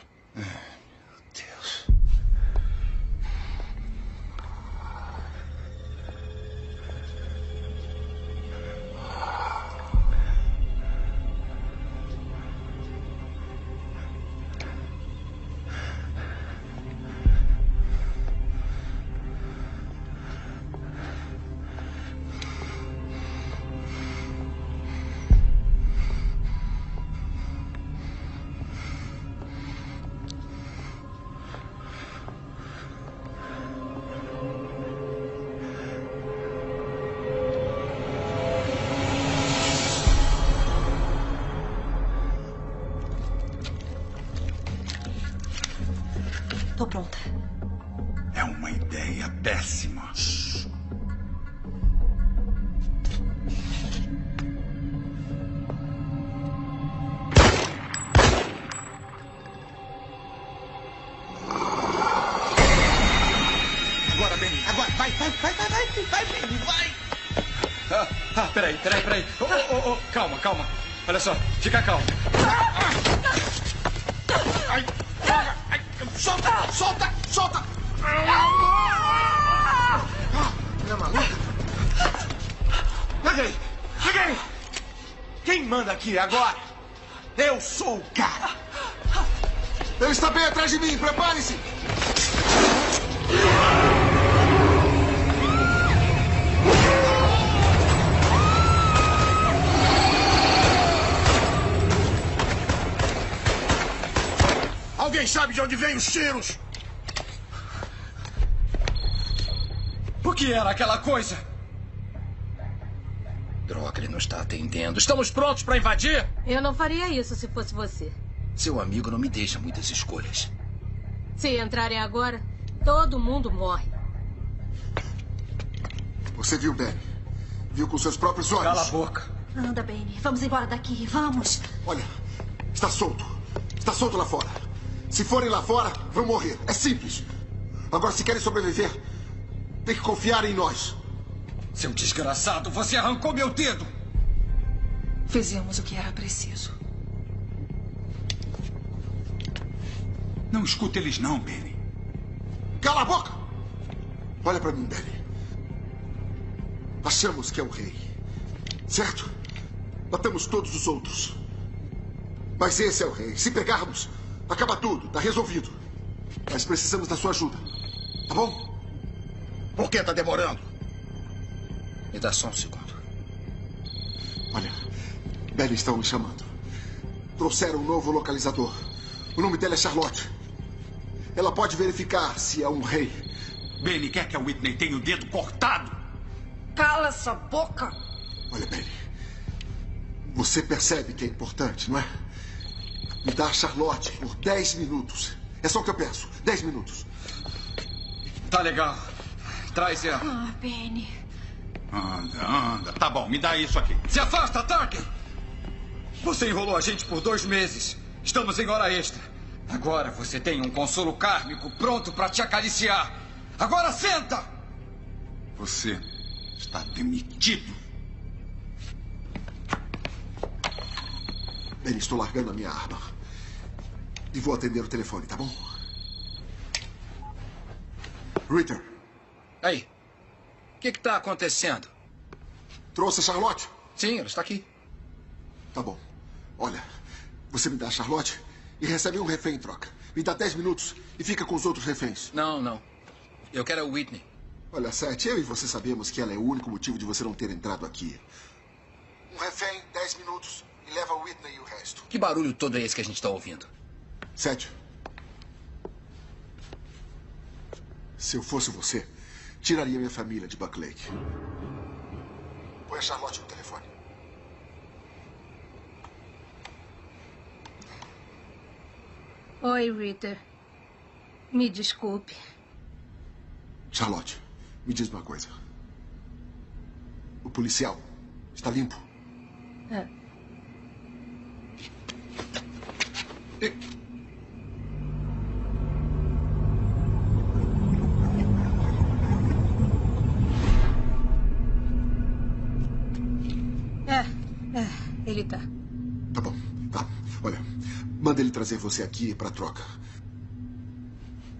J: Fica calmo.
D: Os tiros?
J: O que era aquela coisa?
H: Droga, ele não está atendendo. Estamos prontos para invadir?
R: Eu não faria isso se fosse você.
H: Seu amigo não me deixa muitas escolhas.
R: Se entrarem agora, todo mundo morre.
D: Você viu, Ben? Viu com seus próprios olhos?
J: Cala a boca.
G: Anda, Benny. Vamos embora daqui. Vamos.
D: Olha, está solto. Está solto lá fora. Se forem lá fora, vão morrer. É simples. Agora, se querem sobreviver, tem que confiar em nós.
J: Seu desgraçado, você arrancou meu dedo.
F: Fizemos o que era preciso.
I: Não escuta eles não, Benny.
D: Cala a boca! Olha para mim, Benny. Achamos que é o rei. Certo? Matamos todos os outros. Mas esse é o rei. Se pegarmos, acaba tudo. Tá resolvido. Mas precisamos da sua ajuda. Tá bom?
N: Por que tá demorando?
H: Me dá só um segundo.
D: Olha, Benny estão me chamando. Trouxeram um novo localizador. O nome dela é Charlotte. Ela pode verificar se é um rei.
I: Benny quer que a Whitney tenha o dedo cortado.
F: Cala essa boca!
D: Olha, Benny. Você percebe que é importante, não é? Me dá a Charlotte por 10 minutos. É só o que eu peço. 10 minutos.
J: Tá legal. Traz ela.
G: Ah, Benny.
I: Anda, anda. Tá bom, me dá isso aqui.
J: Se afasta, Tarkin! Você enrolou a gente por dois meses. Estamos em hora extra. Agora você tem um consolo kármico pronto para te acariciar. Agora senta!
I: Você está demitido.
D: Benny, estou largando a minha arma. E vou atender o telefone, tá bom? Ritter.
H: Aí. O que está acontecendo?
D: Trouxe a Charlotte?
H: Sim, ela está aqui.
D: Tá bom. Olha, você me dá a Charlotte e recebe um refém em troca. Me dá 10 minutos e fica com os outros reféns.
H: Não, não. Eu quero a Whitney.
D: Olha, Seth, eu e você sabemos que ela é o único motivo de você não ter entrado aqui. Um refém, 10 minutos e leva a Whitney e o resto.
H: Que barulho todo é esse que a gente está ouvindo?
D: Seth. Se eu fosse você, tiraria minha família de Buck Lake. Põe a Charlotte no telefone.
R: Oi, Ritter. Me desculpe.
D: Charlotte, me diz uma coisa. O policial está limpo?
R: É. É, ele tá.
D: Bom, tá. Olha, manda ele trazer você aqui para troca.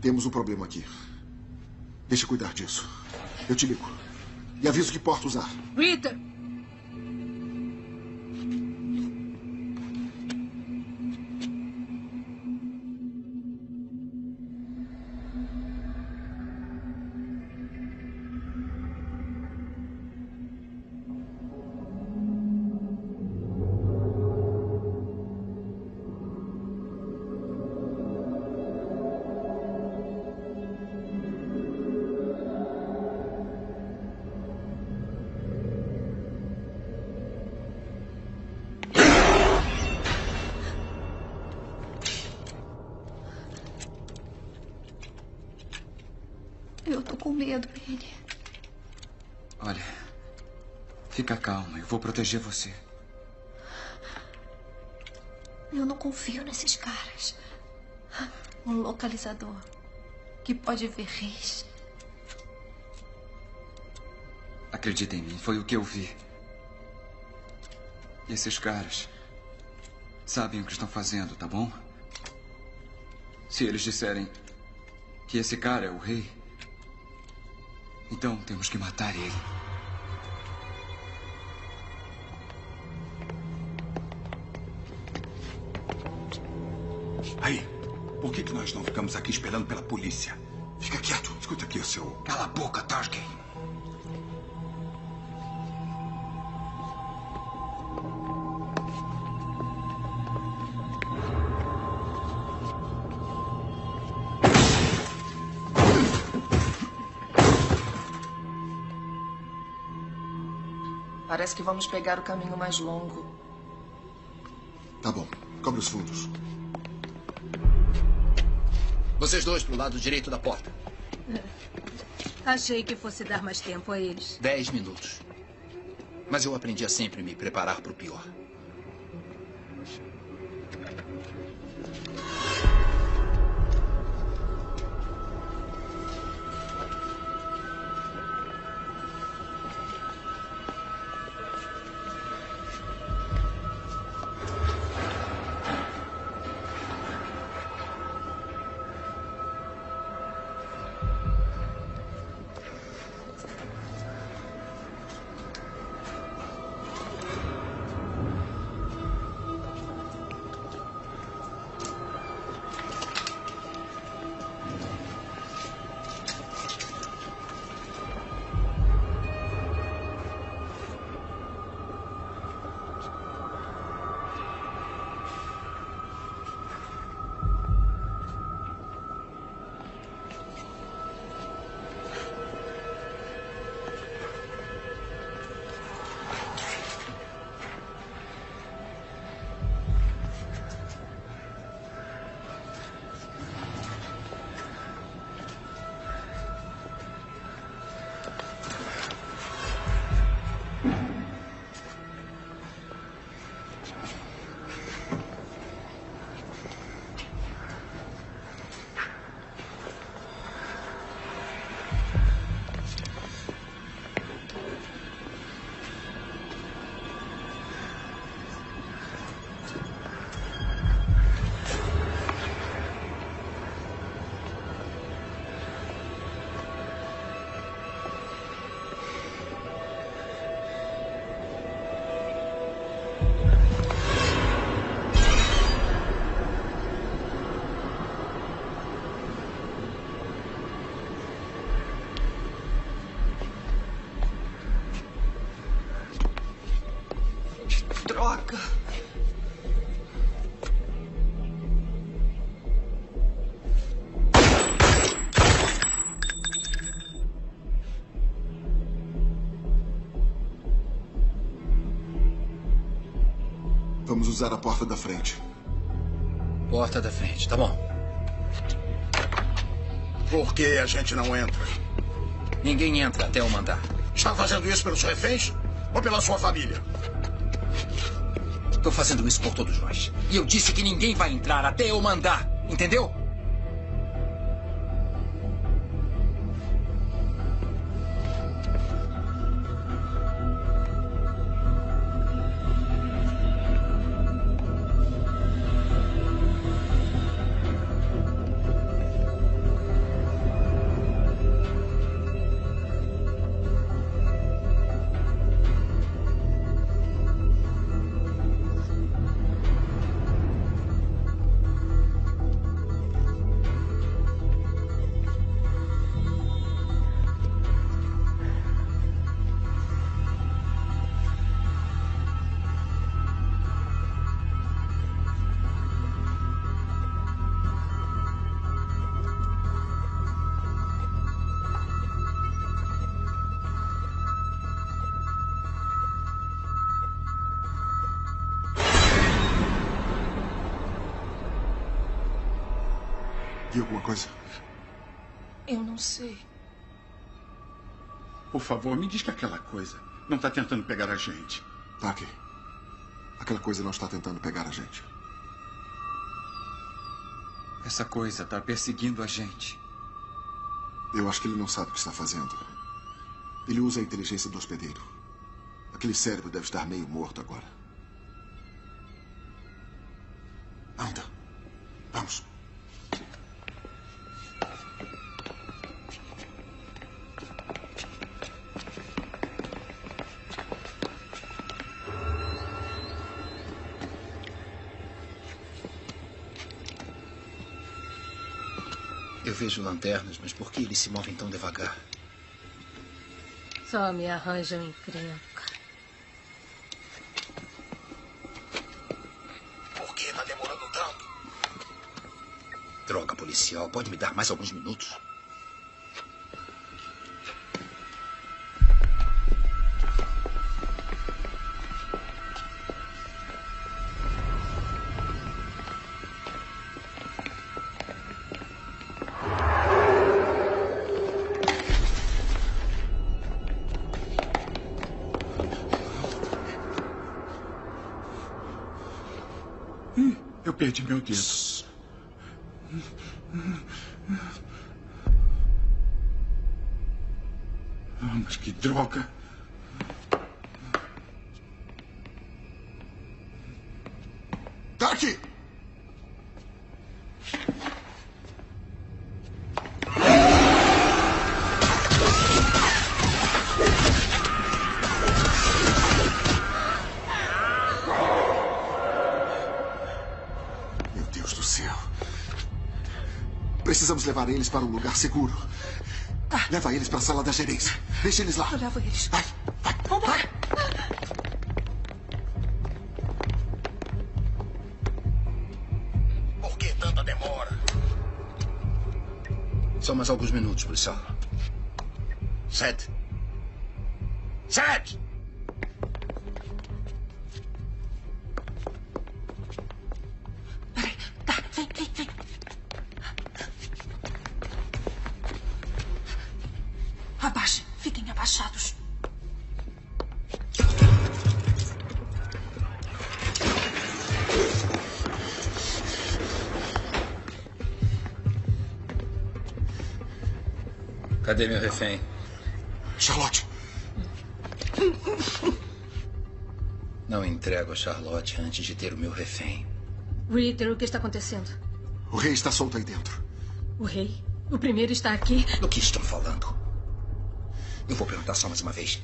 D: Temos um problema aqui. Deixa eu cuidar disso. Eu te ligo. E aviso que porta usar.
R: Ritter!
J: Proteger você.
G: Eu não confio nesses caras. Um localizador que pode ver reis.
J: Acredita em mim, foi o que eu vi. Esses caras sabem o que estão fazendo, tá bom? Se eles disserem que esse cara é o rei, então temos que matar ele.
I: Aqui esperando pela polícia? Fica quieto. Escuta aqui, seu.
J: Cala a boca, Tarkin.
F: Parece que vamos pegar o caminho mais longo.
B: Tá bom. Cobre os fundos.
H: Vocês dois pro lado direito da porta.
R: Achei que fosse dar mais tempo a eles.
H: Dez minutos. Mas eu aprendi a sempre me preparar para o pior.
B: Vamos usar a porta da frente.
H: Porta da frente, tá bom.
N: Por que a gente não entra?
H: Ninguém entra até eu mandar.
N: Está fazendo isso pelos reféns ou pela sua família?
H: Estou fazendo isso por todos nós. E eu disse que ninguém vai entrar até eu mandar. Entendeu?
F: Sei.
I: Por favor, me diz que aquela coisa não está tentando pegar a gente.
B: Tá aqui. Aquela coisa não está tentando pegar a gente.
J: Essa coisa está perseguindo a gente.
B: Eu acho que ele não sabe o que está fazendo.
D: Ele usa a inteligência do hospedeiro. Aquele cérebro deve estar meio morto agora. Anda. Vamos.
H: Vejo lanternas, mas por que eles se movem tão devagar?
R: Só me arranjam encrenca.
H: Por que tá demorando tanto? Droga, policial. Pode me dar mais alguns minutos?
I: Eu perdi meu dedo. Ah, mas que droga.
D: Eles para um lugar seguro. Leva eles para a sala da gerência. Deixa eles lá.
F: Eu levo eles.
D: Vai, vai.
F: Vambora.
H: Por que tanta demora? Só mais alguns minutos, policial. Sete. Sete! Cadê meu refém?
D: Charlotte.
H: Não entrego a Charlotte antes de ter o meu refém.
R: Ritter, o que está acontecendo?
D: O rei está solto aí dentro.
R: O rei? O primeiro está aqui?
H: Do que estão falando? Eu vou perguntar só mais uma vez.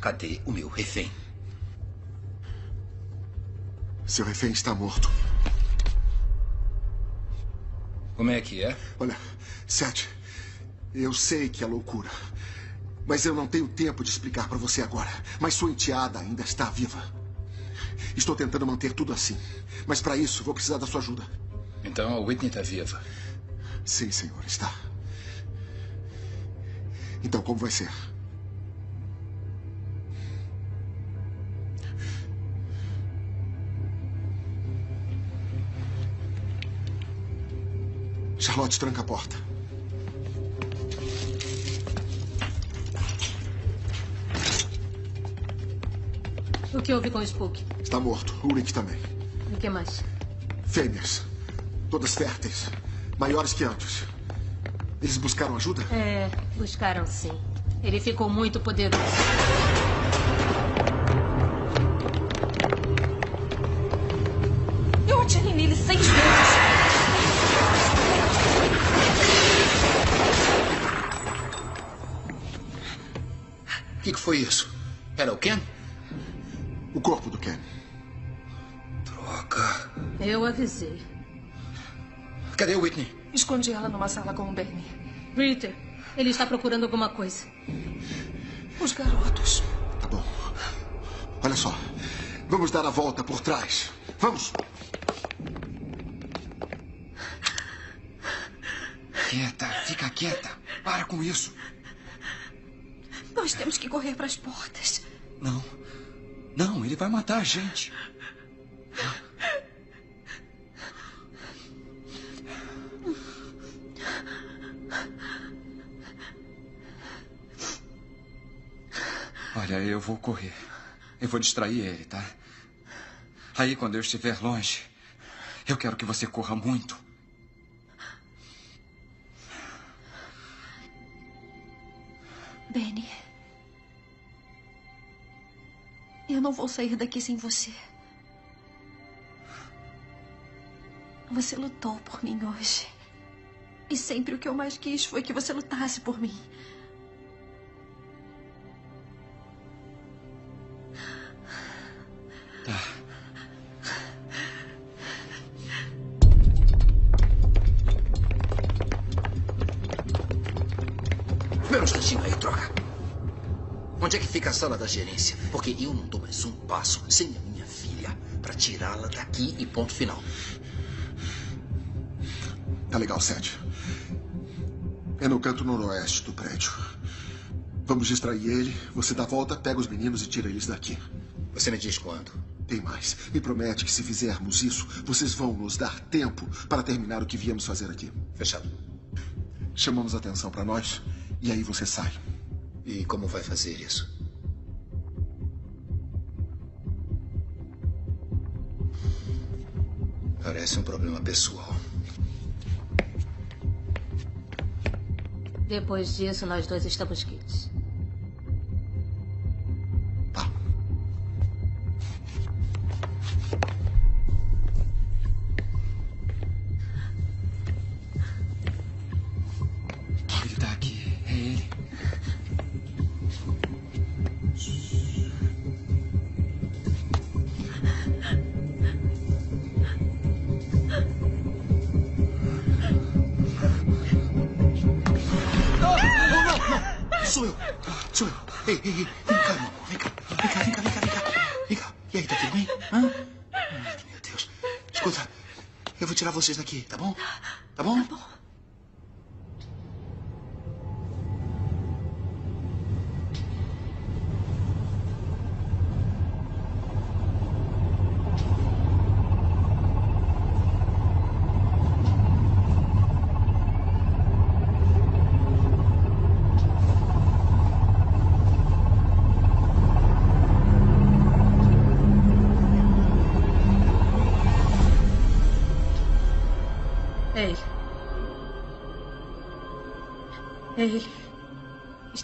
H: Cadê o meu refém?
D: Seu refém está morto.
H: Como é que é?
D: Olha, Seth, eu sei que é loucura. Mas eu não tenho tempo de explicar para você agora. Mas sua enteada ainda está viva. Estou tentando manter tudo assim. Mas para isso, vou precisar da sua ajuda.
H: Então a Whitney está viva.
D: Sim, senhor, está. Então, como vai ser? Charlotte, tranca a porta.
R: O que houve com o Spook?
D: Está morto. Ulrich também.
R: E o que mais?
D: Fêmeas. Todas férteis. Maiores que antes. Eles buscaram ajuda?
R: É, buscaram sim. Ele ficou muito poderoso.
F: Eu atirei nele seis vezes.
H: O que, que foi isso? Era o Ken?
D: O corpo do Ken.
H: Droga.
R: Eu avisei.
H: Cadê o Whitney?
F: Escondi ela numa sala com o Benny.
R: Ritter, ele está procurando alguma coisa.
F: Os garotos.
D: Tá bom. Olha só. Vamos dar a volta por trás. Vamos.
J: Quieta, fica quieta. Para com isso.
F: Nós temos que correr para as portas.
J: Não. Não, ele vai matar a gente. Olha, eu vou correr. Eu vou distrair ele, tá? Aí, quando eu estiver longe, eu quero que você corra muito.
G: Benny, Eu não vou sair daqui sem você. Você lutou por mim hoje. E sempre o que eu mais quis foi que você lutasse por mim.
J: Tá.
H: Onde é que fica a sala da gerência? Porque eu não dou mais um passo sem a minha filha para tirá-la daqui e ponto final.
D: Tá legal, Sete. É no canto noroeste do prédio. Vamos distrair ele, você dá a volta, pega os meninos e tira eles daqui.
H: Você me diz quando?
D: Tem mais. Me promete que se fizermos isso, vocês vão nos dar tempo para terminar o que viemos fazer aqui.
H: Fechado.
D: Chamamos atenção para nós e aí você sai.
H: E como vai fazer isso? Parece um problema pessoal.
R: Depois disso, nós dois estamos quites.
H: Vocês daqui, tá bom?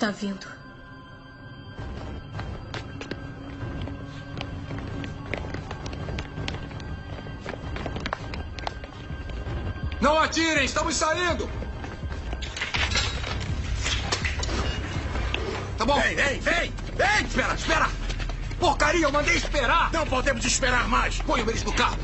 R: Está vindo.
F: Não atirem, estamos saindo! Tá bom.
O: Vem, vem, vem! Vem!
F: Espera, espera! Porcaria, eu mandei esperar!
O: Não podemos esperar mais!
F: Ponham eles no carro!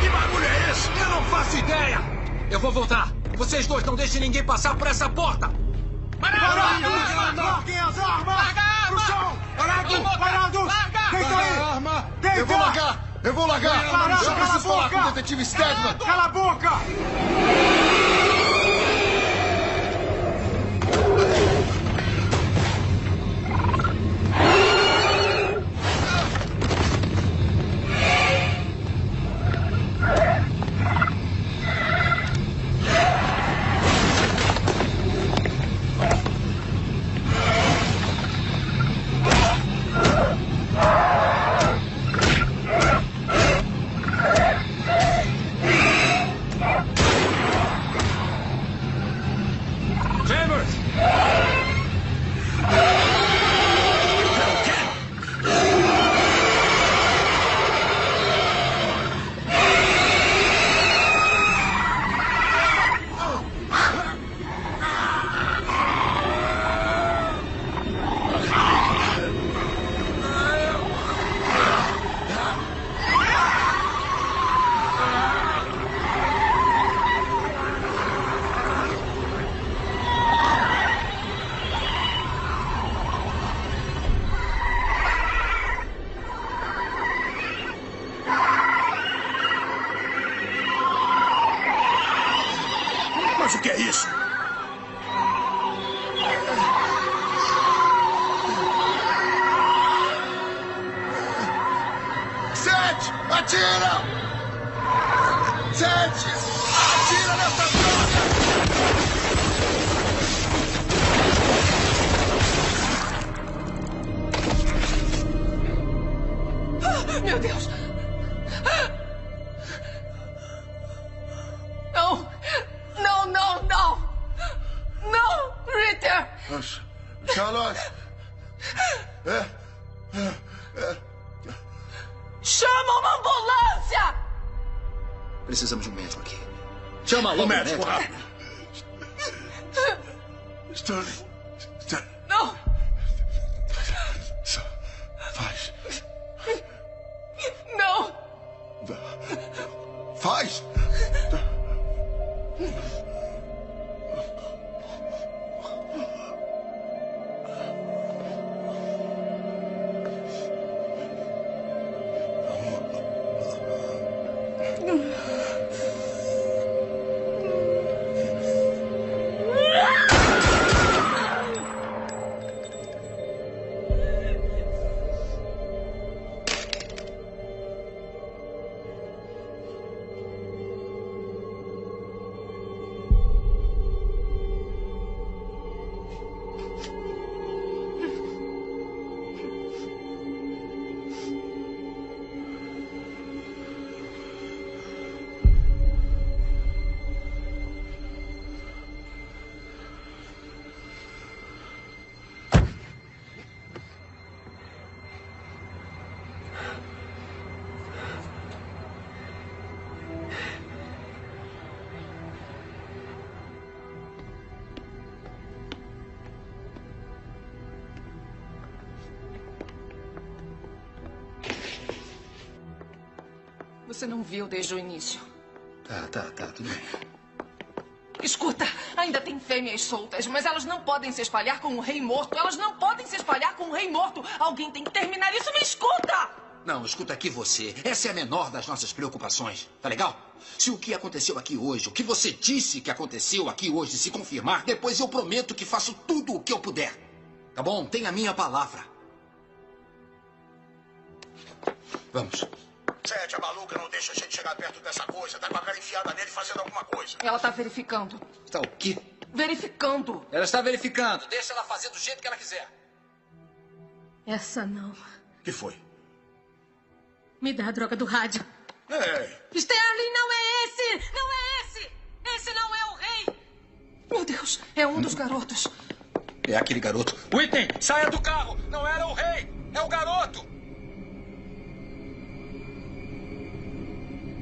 O: Que barulho é esse?
F: Eu não faço ideia! Eu vou voltar! Vocês dois não deixem ninguém passar por essa porta!
O: Parado!
F: Larguem as armas!
O: Larga a arma!
F: No chão!
O: Parado!
F: Parado!
O: Larga!
F: Quem tá aí?
O: Larga a arma!
F: Quem
O: Eu vou largar! Eu vou largar!
F: Parado,
O: Eu
F: cala a
O: preciso falar com
F: boca!
O: o detetive Stedman!
F: Cala a boca! Você não viu desde o início.
H: Tá, tá, tá, tudo bem.
F: Escuta, ainda tem fêmeas soltas, mas elas não podem se espalhar com o rei morto. Elas não podem se espalhar com o rei morto. Alguém tem que terminar isso. Me escuta!
H: Não, escuta aqui você. Essa é a menor das nossas preocupações. Tá legal? Se o que aconteceu aqui hoje, o que você disse que aconteceu aqui hoje se confirmar, depois eu prometo que faço tudo o que eu puder. Tá bom? Tem a minha palavra. Vamos.
N: Sete, a maluca não deixa a gente chegar perto dessa coisa. Tá com a cara enfiada nele fazendo alguma coisa.
F: Ela tá verificando.
H: Tá o quê?
F: Verificando.
H: Ela está verificando. Deixa ela fazer do jeito que ela quiser.
R: Essa não.
N: que foi?
R: Me dá a droga do rádio.
N: Ei,
R: Sterling, não é esse! Não é esse! Esse não é o rei!
F: Meu Deus, é um dos garotos.
H: É aquele garoto. Whitney, saia do carro! Não era o rei! É o garoto!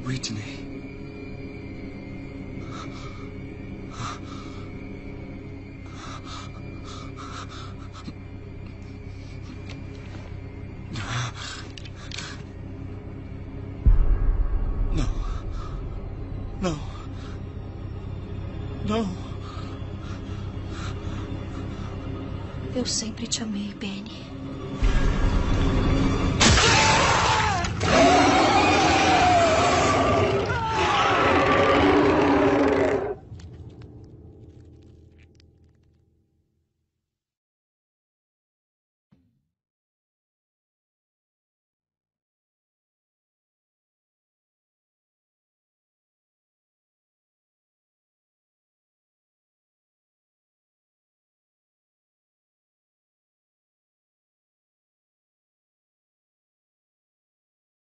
J: Whitney.
G: Eu sempre te amei, Benny.